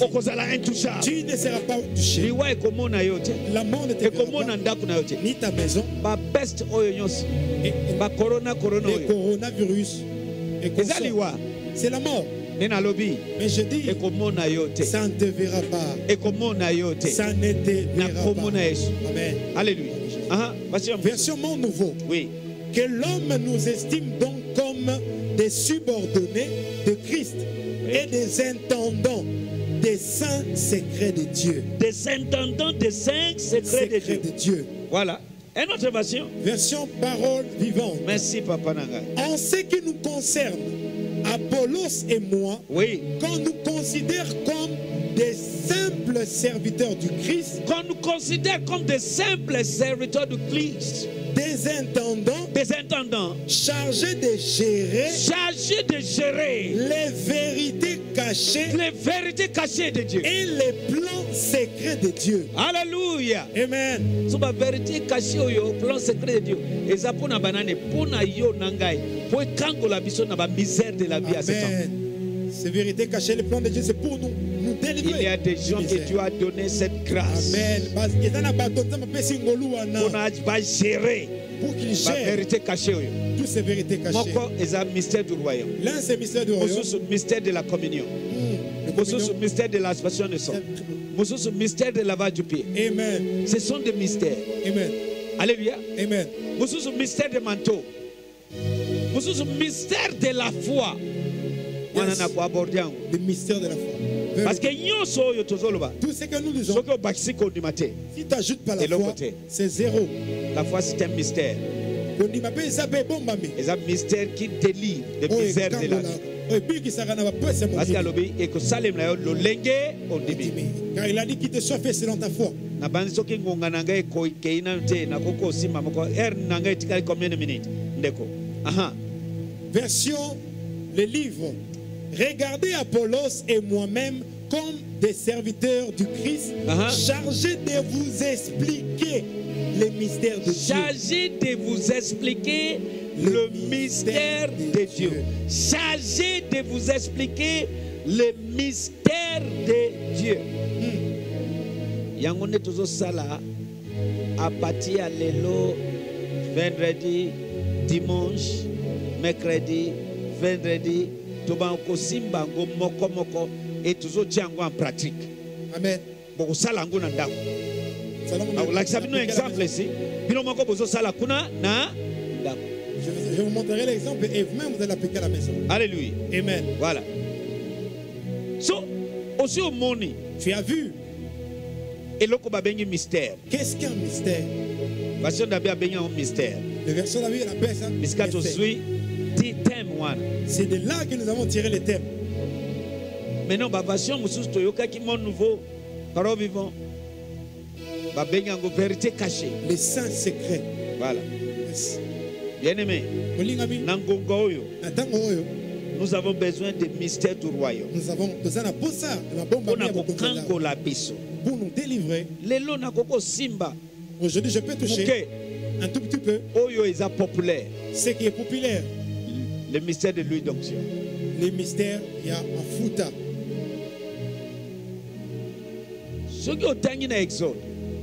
okozala intouchable tu ne seras pas touché. Liwa ekomona yo te la mort ne te ekomona ndako na yo bapeste oyo nyonso bakorona korona oyo. eza liwa. C'est la mort mais je dis ça ne te verra pas. Ça ne te verra pas. Amen. Basi ya mosusu. version monde nouveau. Oui. Que l'homme nous estime donc comme des subordonnés de Christ et des intendants des saints secrets de Dieu. des intendants des cinq secrets de Secrets Dieu. de Dieu. voilà Une autre version. Version parole vivante. Merci, Papa Nanga. En ce qui nous concerne, Apollos et moi, Oui. qu'on nous considère comme des simples serviteurs du Christ, Qu'on nous considère comme des simples serviteurs de Christ, des intendants des intendants, chargés de gérer chargés de gérer les vérités cachées les vérités cachées de Dieu. et les plans secrets de Dieu. Alléluia. Amen. so bavérité caché oyo plan secret de dieu eza mpona banane mpona yo na ngai po ekangola biso na bamisère de la vie à ce temps Amen. Ces vérités cachées, les plans de Dieu, c'est pour nous, nous délivrer. il y a des gens que Misère. Dieu a donné cette grâce Amen. Parce que dans la ngolu wana, mpona bagérer pour qu'il gère toutes ces vérités cachées. du L'un, c'est mystère de royaume. mystère de la communion Hmm. Mosusu communion. mystère de l'aspiration de sang mosusu mystère de lavage du pied Amen. ce sont des mystères Amen. alléluia Amen. mosusu mystère de manteau mosusu mystère de la foi wana na koaborde yango Le mystère de la foi. Parce que nyonso oyo tozoloba. Tout ce que nous disons, soki obakisi kondima te si tu n'ajoutes pas la foi, c'est zéro. la foi c'est un mystère. Eza mystère qui délivre de misère de la vie ebikisaka na bapwese parce que mokili alobi ekosalema na yo lolenge ondimi car il a dit qu'il te soit fait selon ta foi. Nabandi soki ngonga na ngai ekei nano te nakoki kosimba moko ere na ngai etikali combien de minutes? Ndeko. Aha. Version le livre regardez Apollos et moi-même comme des serviteurs du Christ ah. chargés de vous expliquer les mystères de Dieu. Chargé de vous expliquer le mystère de Dieu. Chargé de vous expliquer le mystère de Dieu. Yango nde tozosala apati ya lelo vendredi dimanche mercredi vendredi tobanga kosimba yango moko moko. E tozotia yango en pratique. Amen. Bokosala yango na ndako bino exemple esi bino moko bozosala kuna na ndako je, vous montrerai l'exemple et vous-même vous allez l'appliquer à la maison. Alléluia. Amen. Voilà. So osi omoni tu as vu? Eloko babengi mystère. Qu'est-ce qu'un mystère? Version dabi abengi yango mystère. Le version appelle ça mystère. C'est de là que nous avons tiré le thème maintenant baversion mosusu toyokaki mon nouveau parole vivant babengi yango vérité cachée. Les saints secrets voilà. Yes. bien aimé oyo nous avons besoin de mystère du royaume. Nous avons Nzambe. kokangola biso pour nous délivrer. Aujourd'hui je peux toucher. Moke un tout petit peu. Oyo eza populaire. Ce qui est populaire le mystère de l'huile d'onction. Les mystères ya mafuta soki otangi na exode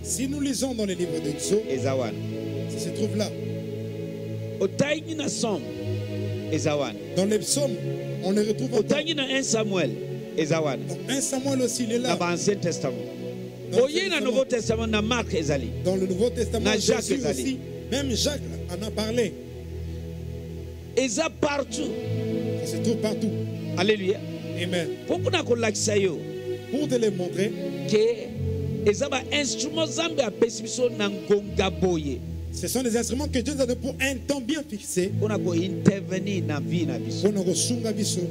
si nous lisons dans le livre d'Exode eza wana ça se trouve là. Otangi na somme eza wana dans les psaumes on le retrouve otangi na 1 samuel eza wana dans 1 Samuel aussi il est là. Baancien testament. Dans oye na Testament. nouveau testament na mark ezali. Dans le Nouveau Testament Na Jacques ezali. aussi même Jacques en a parlé eza partout. Ça se trouve partout. Alleluya amen. Mpo mpona kolakisa yo? Pour te les montrer. Ke eza bainstrument nzambe apesi biso na ngonga boye. Ce sont des instruments que Dieu nous a donnés pour un temps bien fixé. Mpona kointervenir na vie na biso. Pour nous sunga biso.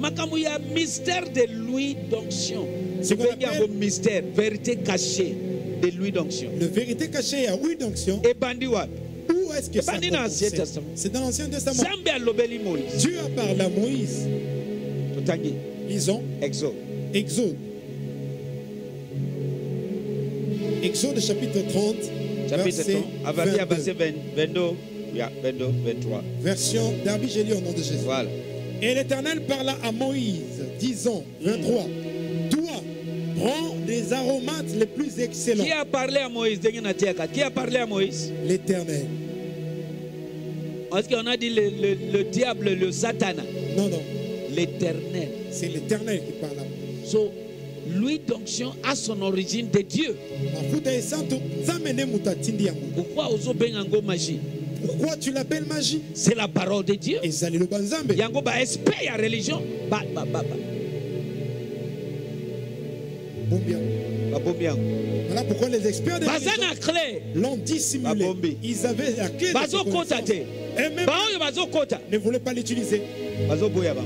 Makambo ya mystère de l'huile d'onction. Ce qu'on appelle- mystère vérité cachée de l'huile d'onction. Le vérité cachée à oui d'onction. Ebandi wapi? Où est-ce que ça a Ebandi na Ancien commencé Testament? c'est dans l'Ancien Testament. Dieu a parlé à Moïse. Lisons exode. Exode. Exode chapitre 30 chapitre verset 30 avandi ya 22. verset 20 22 ya 22 23 version lu au nom de Jésus. Voilà. Et l'Éternel parla à Moïse, disant, 23, Toi, prends des aromates les plus excellents. qui a parlé à moïse? Qui a parlé à moïse? L'Éternel. Parce qu'on a dit le, le, le diable le satana Non, non, l'éternel. C'est l'Éternel qui parle à Moïse. so l'huile d'onction a son origine de dieu. Pourquoi ozobenga yango magie? Pourquoi tu l'appelles magie? C'est la parole de dieu. Baesprit ya religion. Ba- ba- ba- ba- bombi yango baboyi babombi yango. Voilà pourquoi les experts de religion l'ont dissimulé. Ils avaient la clé de Et même ne voulaient pas l'utiliser.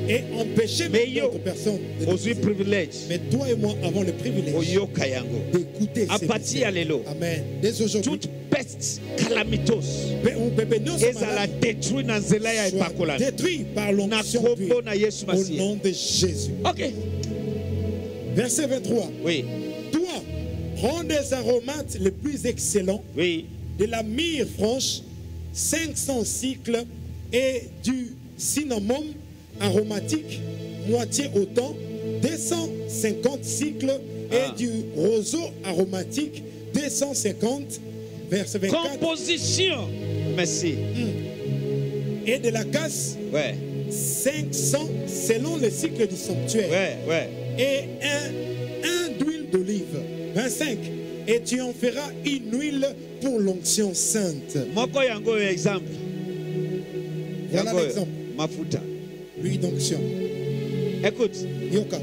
et empêcher d'autres personnes de privilege Mais toi et moi avons le privilège d'écouter À partir. Amen. Dès aujourd'hui, toute peste calamitos pe- ou bébé nyonso ezala détruit na nzela ya soit epakolami détruit par l'onction au nom de Jésus. ok. Verset 23. oui. Toi, prends des aromates les plus excellents, oui. de la myrrhe franche, 500 cycles, et du cinnamon aromatique, moitié autant, 250 cycles, et Ah. du roseau aromatique, 250, verset 24, composition merci et de la casse, ouais 500 selon le cycle du sanctuaire. ouais ouais et un, un d'huile d'olive. 25. Et tu en feras une huile pour l'onction sainte. Voilà l'exemple. mafuta. L'huile d'onction. écoute. Yoka.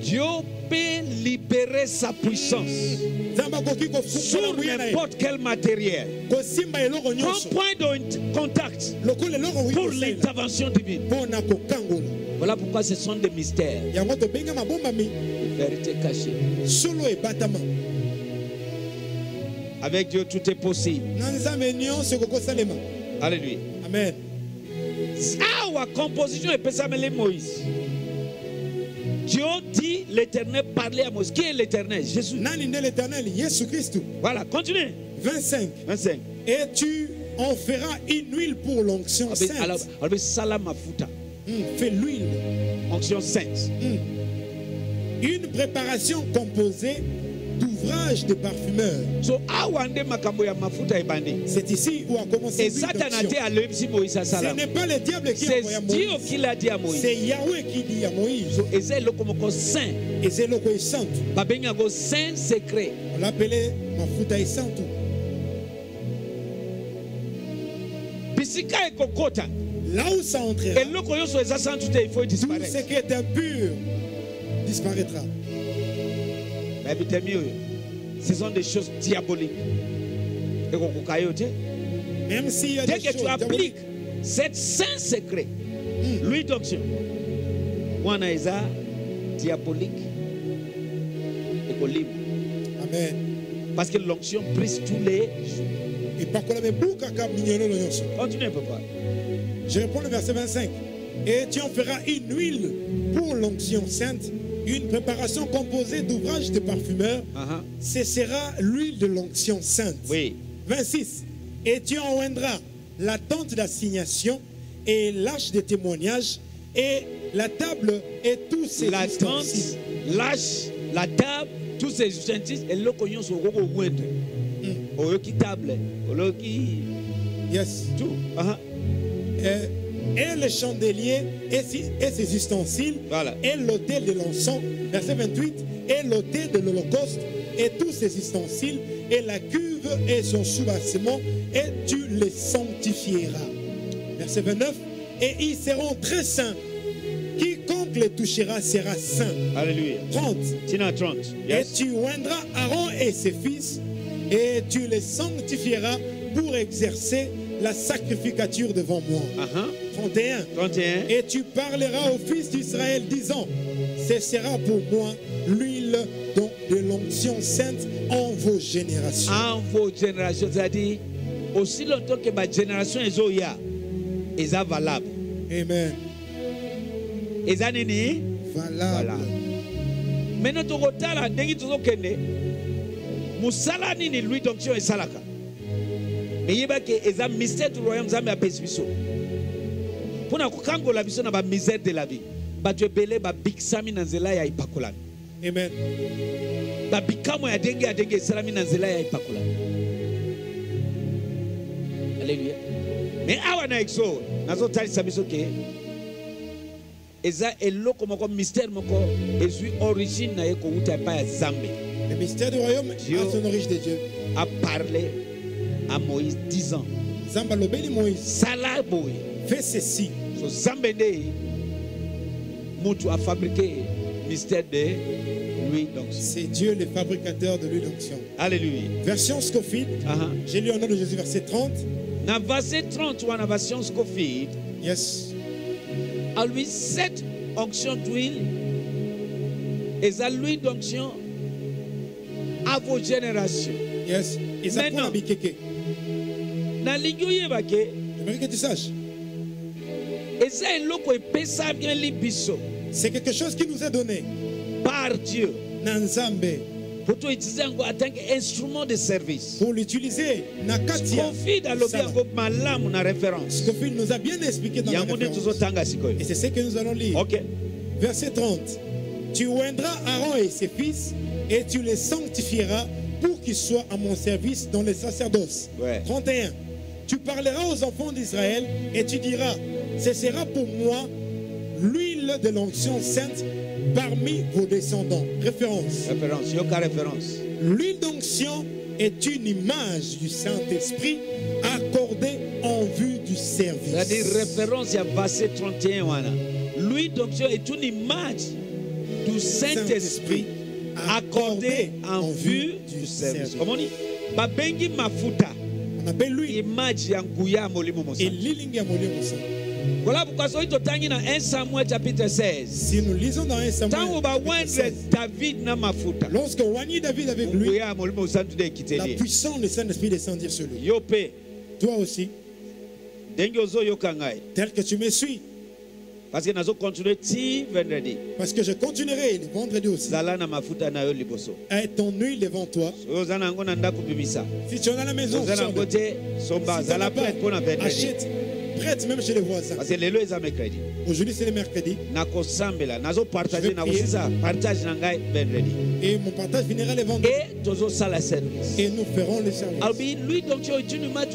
dieu peut libérer sa puissance sur n'importe quel matériel. Nyonso. point de contact pour l'intervention divine. Voilà pourquoi ce sont des mystères. Vérité cachée avec dieu tout est possible. Alléluia. Amen. Awa composition epesameli moïse. Dieu dit l'éternel parlait à moïse. Qui est l'éternel? Jésus. L'éternel? Kristu voilà continue. 25 25 et tu en feras une huile pour l'onction sainte. alo- alobi sala mafuta Hmm, fais l'huile. Onction sainte. Une préparation composée d'ouvrages de parfumeurs. so awa nde makambo ya mafuta ebandi C'est ici où a commencé Ce n'est pas le diable qui a dit à moïse C'est Yahweh qui dit à Moïse. eza eloko moko saint Et c'est l'eau est sainte. babengi yango saint secret On l'appelait Mafuta et sainte. bisika ekokota Là où ça entrera, eloko nyonso eza santu te il faut tout ce disparaître qui est impur disparaîtra. Ce sont des choses diaboliques. Même s'il y a dès des que choses tu appliques cette saint secret lui d'onction wana eza diabolique ekolima Amen. parce que l'onction brise tous les jours. Et par contre, Je réponds le verset 25. Et tu en feras une huile pour l'onction sainte, une préparation composée d'ouvrages de parfumeurs. Aha. Ce sera l'huile de l'onction sainte. oui 26. Et tu en oindras la tente d'assignation et l'arche de témoignage et la table et tous ses la tente la table tous ces ustensiles eloko nyonso okoki owendre oyoki table Yes. tout Aha. Et, et les chandeliers et, si- et ses ustensiles Voilà. et l'autel de l'encens. Verset 28. Et l'autel de l'holocauste et tous ses ustensiles et la cuve et son soubassement et tu les sanctifieras. Verset 29. Et ils seront très saints. Quiconque les touchera sera saint. alléluia 30. tina 30 Et tu oindras Aaron et ses fils, et tu les sanctifieras pour exercer la sacrificature devant moi. Aha. 31. 31 Et tu parleras aux fils d'Israël, disant Ce sera pour moi l'huile dont- de l'onction sainte en vos générations. en vos générations c'est-à-dire aussi longtemps que ma génération ezoya eza valable Amen. eza nini Valable. Maintenant tokotala ndenge tozokende mosala nini lui donction esalaka meyebaki eza mystère du royaume nzambe apesi biso mpo na kokangola biso na bamisère de la vie. Bato ebele babikisami na nzela ya epakolami Amen. babikamo ya ndenge ya ndenge esalami na nzela ya epakolami alleluya me awa na exode nazotalisa biso ke eza eloko moko mystère moko ezwi origine na ye kowuta epai ya zambe Le mystère du royaume a son origine de Dieu. a parlé à moïse disant Zamba lobeli Moïse, sala boye. Fais ceci. So zambe nde mutu afabrike mystère de. C'est Dieu le fabricateur de l'huile d'onction. Alléluia. Version Scofield, Aha. j'ai lu au nom de Jésus verset 30. na verset 30 wana version scofield Yes. alui cette onction d'huile eza l'huile d'onction à vos générations Yes. Et ça Maintenant. J'aimerais que tu saches. C'est quelque chose qui nous est donné. par dieu Nanzambe. po toutilize yango en tant qu'instrument de service Pour l'utiliser. Scofield référence nous a bien expliqué dans la référence. Et c'est ce que nous allons lire. Verset 30. Tu oindras Aaron et ses fils et tu les sanctifieras pour qu'ils soient à mon service dans les sacerdoces. Ouais. 31. Tu parleras aux enfants d'Israël et tu diras, ce sera pour moi l'huile de l'onction sainte parmi vos descendants. Référence. référence yoka référence L'huile d'onction est une image du Saint-Esprit accordée en vue du service. c'est-à-dire référence ya verset 31 wana l'huile d'onction est une image du Saint-Esprit accordé en vue du service babengi mafuta On image ya nguya molimo mosantu l'huile ya molimo saint. Voilà pourquoi soki totangi na 1 samuel chapitre 16 Si nous lisons dans 1 ntango Samuel, chapitre bawendre 16, david na mafuta lorsque Wani David avec lui, la puissance du Saint-Esprit descendir sur lui. Toi aussi, tel que tu me suis, parce que nazocontinue ti vendredi. Parce que je continuerai le vendredi aussi. Ton huile devant toi. Si tu en as à la maison, Si tu achète, prête même chez les voisins. Aujourd'hui, c'est le mercredi. Et mon partage finira le vendredi. Et nous ferons le service. lui donc tu es une image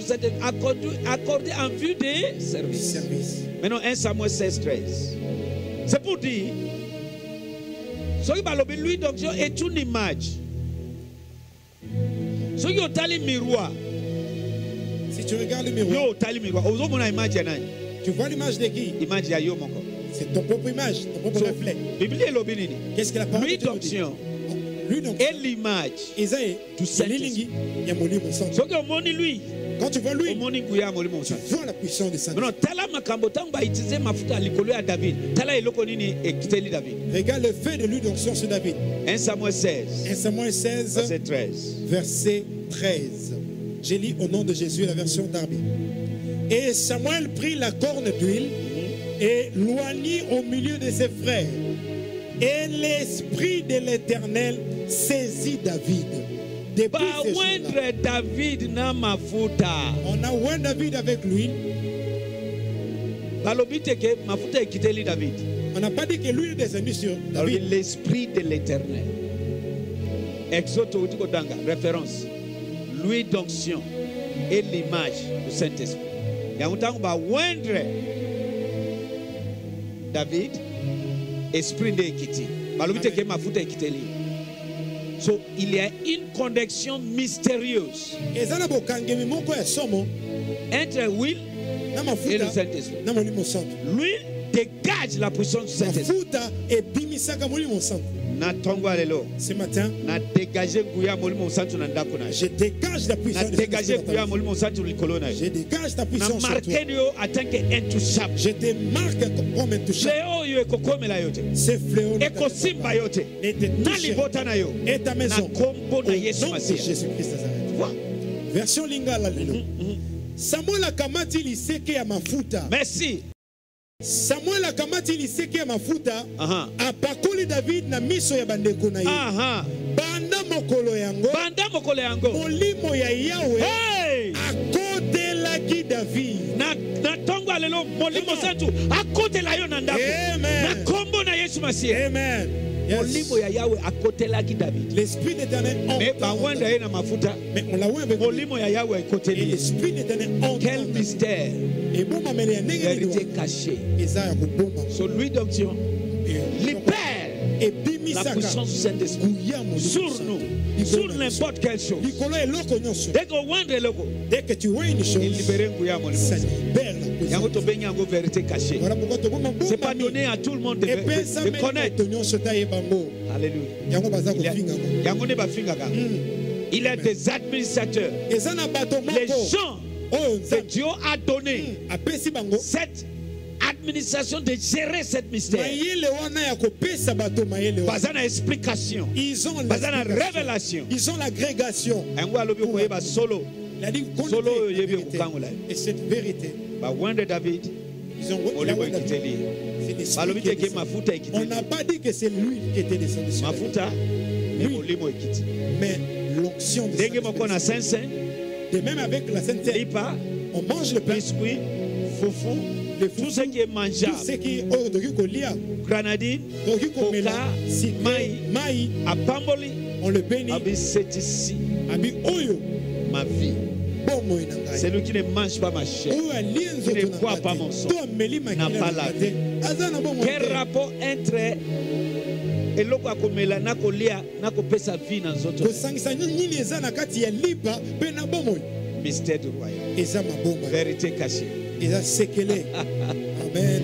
accordé, accordé en vue des services service. maintenant 1 Samuel 16 13 c'est pour dire lui donc tu est une image soki otali miroir. Si tu regardes le miroir, tu vois l'image de qui? Image ya yo moko C'est ton propre image, ton propre So, reflet. Qu'est-ce que la parole de lui dit? d'onction Lui donc, est l'image Isaïe, Saint-Esprit. Molimo saint. soki omoni lui. Quand tu vois lui, tu vois la puissance de saint Maintenant, tala makambo ntango baitize mafuta ya likolo ya david. Tala eloko nini ekiteli david. Regarde le fait de lui d'onction sur David. 1 samuel 16 1 Samuel 16, verset 13 verset 13. J'ai lu au nom de Jésus la version d'Arbi. Et Samuel prit la corne d'huile et loignit au milieu de ses frères. Et l'esprit de l'Éternel saisit David. Bawendre david na mafuta on a oint David avec lui. david On n'a pas dit que lui est descendu sur David. l'esprit de l'éternel kodanga référence lui d'onction et l'image du saint-esprit. Yango ntango bawendre david esprit nde ekiti balobi te ke mafuta ekiteli so il y a une connexion mystérieuse eza na bokangemi moko ya somo entre huile na et le saint-esprit. L'huile dégage la puissance du saint-esprit ce matin je dégage la puissance je dégage ta puissance sur toi. je te marque comme intouchable. Ce fléau ne te et ta maison. Au nom de Jésus-Christ version lingala lelo. Samuel akamati liseke ya mafuta. Merci samuel akamati liseke ya mafuta Aha. apakoli david na miso ya bandeko na ye. Aha. Banda mokolo yango. Banda mokolo yango. Molimo ya yawe. Hey! Akotelaki david na lelo molimo santu akotela yo na ndako. Amen. na nkombo na yesu masiya amen. Molimo ya yawe akotelaki david l'esprit d'éternel me entre en bawenda ye na mafuta. Molimo ya yawe ekoteli quel mystère. Ebomameli ya ndenge nini vérité wana cachée eza ya koboma so lui d'onction. Libère la puissance du Saint-Esprit. Sur nous. Sur n'importe quelle chose. Dès que wendre eloko dès que tu vois une chose elibere nguya ya la yango tobengi yango vérité cachée c'est pas donné à tout le monde de, de, connaître. Alléluia. yango baza Il nde bafingaka a des administrateurs. Les gens oyo que Dieu a donné. Mm. cette administration de gérer cette mystère. Baza na explication. Ils ont baza na l'explication. révélation. Ils ont l'agrégation. Yango alobi koyeba solo. Solo kokangola. et cette vérité. David. Ils ont ekiteli balobi te ke on n'a pas dit que c'est lui qui était descendu sur mafuta ekiti mais l'onction de moko na même avec la sainte Terre, lipa. On mange le pain. Biscuit le tout ce qui est tout mangeable ce qui tokoki komela Coca, sika mai. mai apamboli on le bénit. Abisetisi abi oyo. Ma vie. Celui qui ne mange pas ma chair Qui ne boit pas mon sang. makila N'a pas la bomoi quel rapport entre eloko ya komela na kolia na kopesa vie na nzoto? Kosangisa nini eza na kati ya lipa mpe na bomoi? Mystère du royaume. Eza vérité cachée eza sekele amen.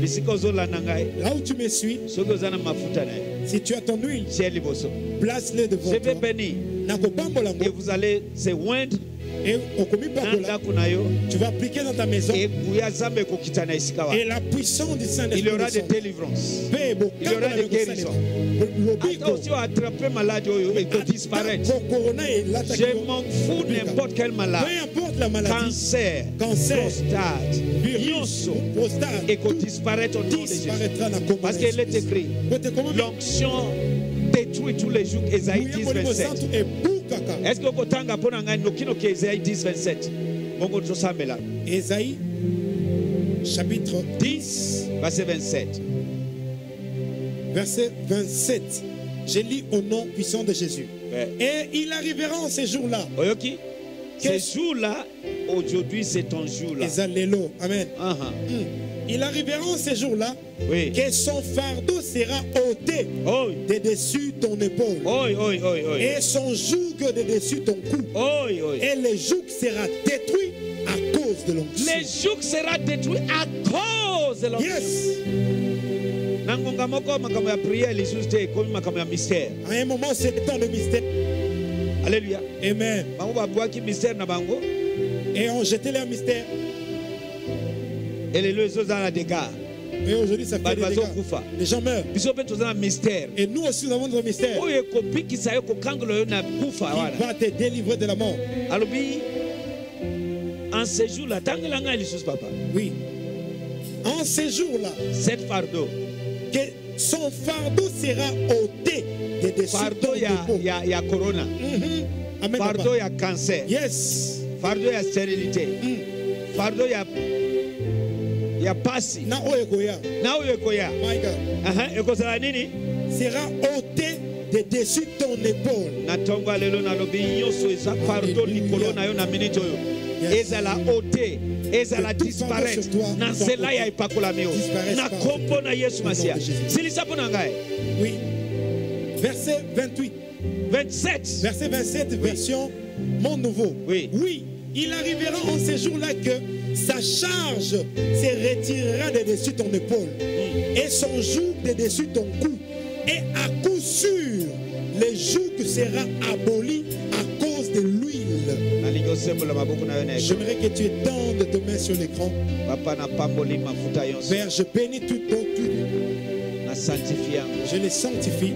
Bisika ozolanda ngai. Là où tu me suis soki oza na mafuta na ye. si tu as ton huile tie liboso. place-le devant je vais bénir. Et vous allez se oindre na okomipakola ndako na yo tu vas appliquer dans ta maison. et nguya nzambe ekokita na esika et wana la puissance du il y Saint-Esprit aura des délivrances. Il y aura des guérisons. Ata aussi oattrape maladie oyo ekodisparaître je m'en fous n'importe la maladie. Cancer prostate nyonso ekodisparaître au nom de Jésus. parce qu'il est écrit l'onction détruit tous les jours. Esaïe nguya 10 molimo 27 que okotanga mpo na ngai nokinoki Esaïe 10 27 bongo tosambela Ésaïe chapitre 10 verset 27 verset 27 je lis au nom puissant de Jésus. Ouais. et il arrivera en ces jours-là. Oyoki ce Qu'est-ce- jour-là aujourd'hui c'est ton jour-là. Eza lelo amen. Ah, ah. Hmm. il arrivera en ces jours-là. Oui. Que son fardeau sera ôté Oi, de dessus ton épaule. Oi, oi. et son joug de dessus ton cou et le joug sera détruit à cause de l'onction. Le joug sera détruit à cause de l'onction. Yes. À un moment, c'est le temps de mystère. alleluya Amen. Et on jetait leur mystère. elelo ezozala na dégât Et aujourd'hui, ça fait des dégâts. Les gens meurent. Et nous aussi, nous avons notre mystère wana va te délivrer de la mort. en ce jour là tangela ngai lisusu papa Oui. En ces jours-là, cette fardeau que son fardeau sera ôté de dessus fardeau ya, ya, ya corona Mhm. Amen. fardeau ya cancer Yes. fardeau ya stérilité Mm. fardeau ya, ya pasi Na oyo ekoya. na oyo ekoya ekozala nini? Sera ôté de dessus ton épaule. na ntongo ya lelo nalobi nyonso eza Alléluia. likolo na yo na minute oyo ezala ote ezala disparaître na nzela ôté. ya epakolami oyo na par- kombo na yesu masiya silisa mpo na ngai Oui. Verset 28. 27 Verset 27, version Mon Nouveau. Oui. Oui, il arrivera en ces jours-là que sa charge se retirera de dessus ton épaule et son joug de dessus ton cou. Et à coup sûr, le joug sera aboli à cause de l'huile. J'aimerais que tu étendes tes mains sur l'écran. Père, je bénis tout ton Je les sanctifie.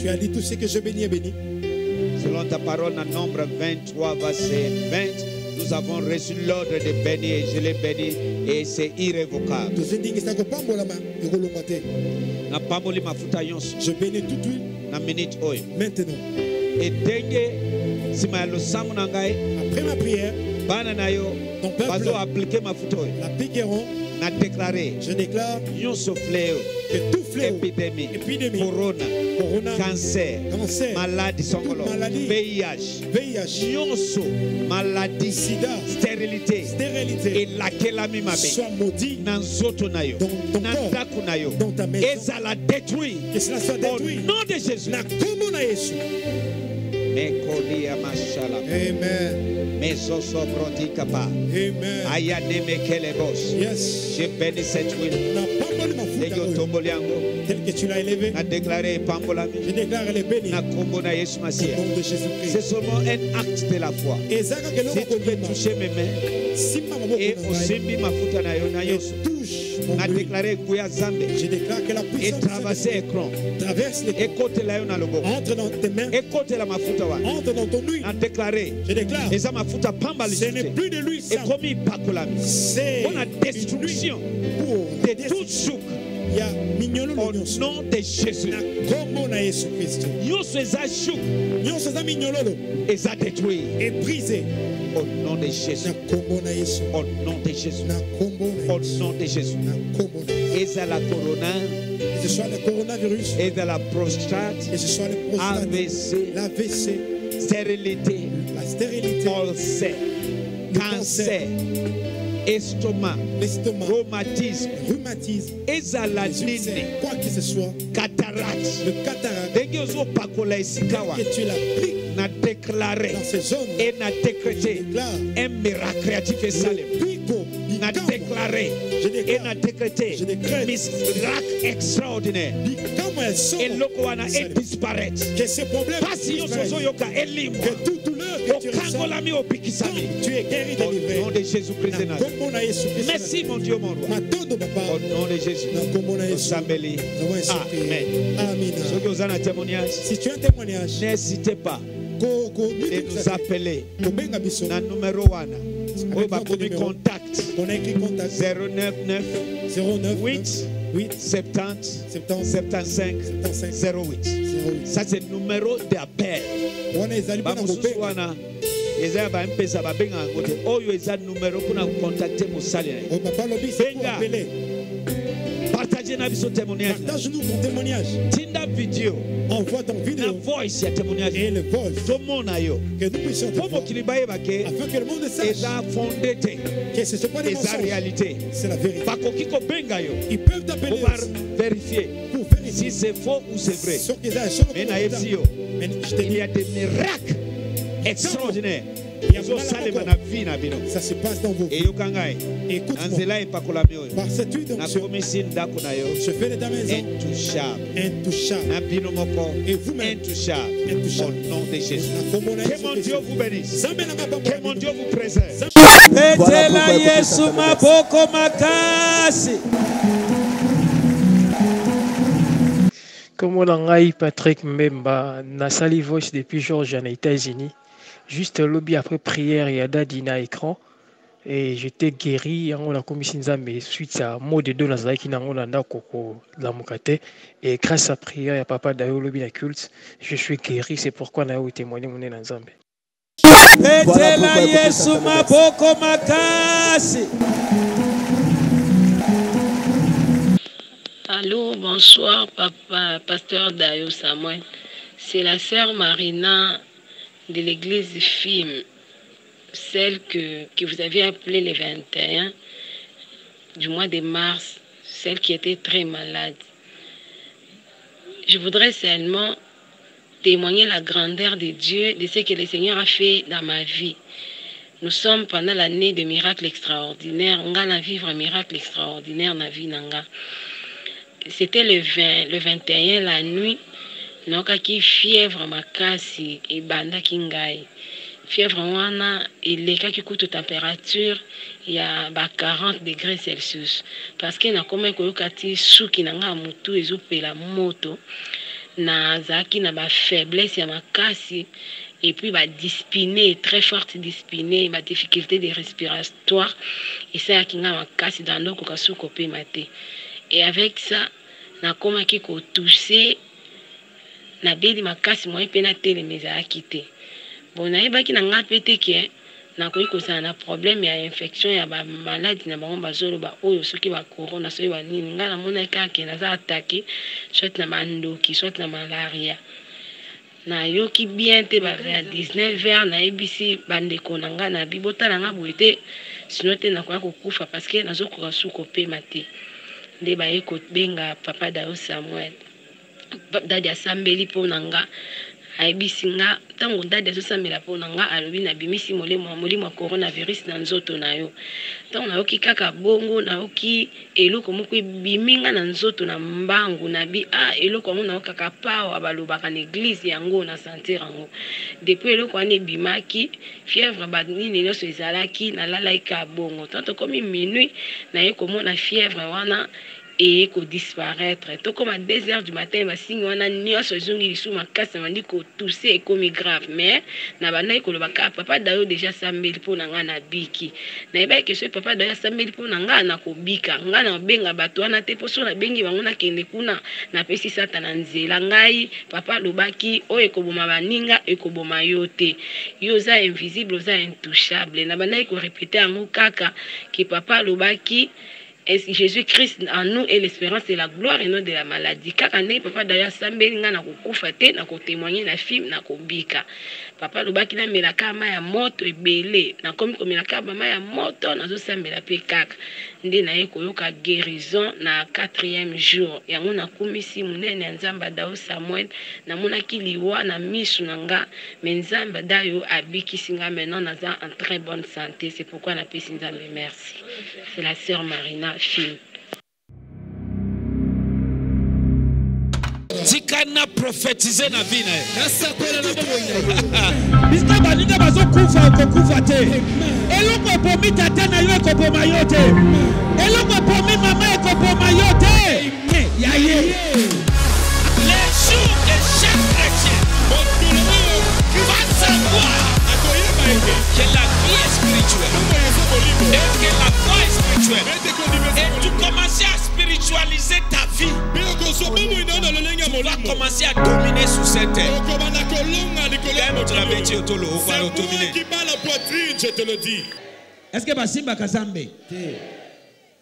Tu as dit tout ce que je bénis est béni. selon ta parole na nombre 23 verset 20 nous avons reçu l'ordre de bénir. Et je l'ai béni et c'est irrévocable. Je bénis na minute oyo maintenant. Après ma prière ton peuple l'appliqueront je déclare que tout fléau épidémie corona corona. Cancer. Cancer. Maladie maladie. VIH VIH nyonso. Maladie. Sida. Stérilité. Stérilité. Elakelami mabe soit maudit. Na nzoto na yo na corps. ndako na yo dans ta maison. Ezala détruit. Au détruit. Nom de jésus. Na kombo na yesu mekolia mashala amen. Yes. je bénis cette huile. Tel que tu l'as élevé. Je déclare masiya nom de c'est seulement un acte de la foi. Si tu peux toucher mes mains et na yo na et nyonso touche déclaré je déclare que la et puissance du traverse Saint-Esprit écran. Traverse les ekotela yo na loboko entre dans tes mains. Ekotela mafuta wana entre dans ton huile na déclaré. Je déclare. Eza mafuta pamba ce n'est plus de ekomi ipakolami c'est mpona une destruction pour de toute souk au nom de jésus. Kristo nyonso eza souk nyonso eza minyololo eza détruit. Et brisé. Au nom de jésus. Au nom de jésus. Au nom de jésus. Ezala corona. Que ce soit le coronavirus. Ezala prostate. Que ce soit le prostate. AVC l'AVC stérilité. La stérilité. Ulcère. Cancer estomac. L'estomac rhumatisme. Rhumatisme. Ezala nini? quoi que ce soit. Cataracte. Le cataracte. Ndenge ozopakola esika wana que tu l'appliques na déclaré dans ces zones et na décrété un miracle créatif esalema pico na déclaré et na décrété miracle extraordinaire. Wana Esalema. edisparaître que mpasi nyonso disparaissent. ozoyoka elimwa que toute douleur que okangolami obikisami tu es guéri au nom de jésus christ de na nazareth kombo na yesu kristo merci mon dieu mon roi. Au nom de jésus. Amen. Témoignage si tu as un témoignage n'hésitez pas de nous appeler votre bakomi numéro. contact. On a écrit contact. 099 09 8 8 70 70 75 75 08 08 ça c'est numéro d'appel. Kobenga wana eza ya bampesa babengaka yango te. Oyo eza numero mpona kocontacte mosali na ye. Oyo papa alobi c'est pour Benga. appeler partage na biso témoignage. Na tinda video. Envoie ton na vidéo. voice ya témoignage. Et le voice. Tomona yo. Que nous puissions voir. mokili bayeba ke afin que le monde sache eza fonde te. que ce ne sont pas des mensonges. réalité. C'est la vérité. Bakoki kobenga yo. Ils peuvent t'appeler. Po aussi vérifier. Pour si vérifier c'est faux ou c'est vrai. Mais nayebisi yo. Il y a des miracles extraordinaires Il y a ezosalema beaucoup. na vie na bino ça se passe dans vos vies. eyoka ngai na écoute-moi. Nzela epakolami oyo nakomisi ndako na yo je fais de ta maison. Intouchable. Intouchable. Na bino moko. Et vous-même, intouchable. Au nom de Jésus. Na na que mon. Dieu vous bénisse. Na que na mon. Dieu vous préserve. Petela yesu maboko makasi. Comme on a Patrick Mbemba, Nasali Voice depuis Georgia, aux États-Unis. Juste lobby après prière, il y a Dadina écran. Et j'étais guéri, on a commis Nzambe suite à mot de deux Nazaré qui n'a pas koko la mokate. Et grâce à prière, il y a papa Dayo lobby la culte. Je suis guéri, c'est pourquoi on a témoigné mon Nzambe. petela yesu maboko makasi Allô, bonsoir, papa, pasteur Dayo Samuel. C'est la sœur Marina de l'église FIM, celle que, vous aviez appelée le 21 du mois de mars, celle qui était très malade. Je voudrais seulement témoigner la grandeur de Dieu, de ce que le Seigneur a fait dans ma vie. Nous sommes pendant l'année de miracles extraordinaires. On va vivre un miracle extraordinaire dans la vie. C'était le 20, le 21 la nuit nakaki fièvre makasi ebandaki ngai. Fièvre wana elekaki kutu température ya ba 40 degré celsius. Parce que nakomaki koyoka ti suki na ngai ya motu ezopela moto nazalaki na bafaiblesse ya makasi et puis badispine très forte dispine badifficulté de respiratoire esalaki ngai makasi dans nakoka su kopema te et avec ça nakomaki kotouche nabeli makasi moi mpe natelema ezalaki te bon nayebaki na ngai mpe te ke nakoki kozala na problème ya infection ya bamaladi na bango bazoloba oyo soki bacorona soki banini ngai namonaki kaka naza atake soit na bandoki soit na malaria. Nayoki bien te ba ya 19 heures nayebisi bandeko na ngai na bi botala ngai boye te. Sino te nakoya kokufa parce que nazokoka su kopema te. Nde baye kobenga papa dayo samuel dadi asambeli mpo na nga ayebisi nga. Ntango dadi azosambela mpo na nga alobi nabimisi molimo ya coronavirus na nzoto na yo. Ntango nayoki kaka bongo nayoki eloko moko ebimi nga na nzoto na mbangu nabi a eloko yango nayokaka pawa balobaka na eglize yango na sentir yango. Depuis eloko wana ebimaki fièvre banini nyonso ezalaki nalalaki ka bongo. Tant tokomi minui naye komona fièvre wana eye kodisparaître tokóma 2 heures du matin basingi wana nyonso ezongi lisusu makasi na bandi kotuse ekomi grave. Mais na bandaki koloba ka papa dayo deja asambeli mpo na ngai nabiki nayebaki kesio papa dayo asambeli mpo na ngai nakobika ngai nabenga bato wana te mpo so nabengi bango nakende kuna. Napesi sata na nzela ngai. Papa alobaki oyo ekoboma baninga ekoboma yo te. Yo oza invisible oza intouchable. Na bandaki korepete yango kaka ke papa alobaki Jésus-Christ en nous est l'espérance et la gloire et non de la maladie. Kaka ndenge papa dayo asambeli nga na kokufa te na kotémoigne na film na kobika papa alobaki namelaka mai ya moto ebele. Nakomi komelaka bamai ya moto nazosambela mpe kaka. Nde naye koyoka guérison na quatrième jour. Yango nakumisi monene ya nzambe adao samuel. Namonaki liwa na misu na nga. Me nzambe adayo abikisi nga maintenant naza en très bonne santé. C'est pourquoi napesi nzambe merci. C'est la sœur marina film tika na profetize na vi na ye. Bisika baninga bazokufa okokufa te. Eloko epomi tata na yo ekoboma yo te. Eloko epomi mama ekoboma yo te. Ya ye. Les jours de chaque chrétien. Oyo va savoir que la vie est spirituelle. Et que la foi est spirituelle. Et tu commences à spiritualiser ta vie. na na Tu vas commencer à dominer sur cette terre. C'est moi dominer. qui bats la poitrine, je te le dis. eske basimbaka zambe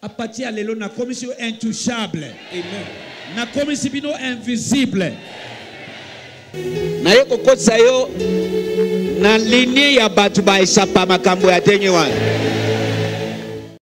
apati ya lelo nakomisi yo intouchable Amen. nakomisi bino invisible naye kokotisa yo na linie ya bato baesapa makambo ya ndenge wana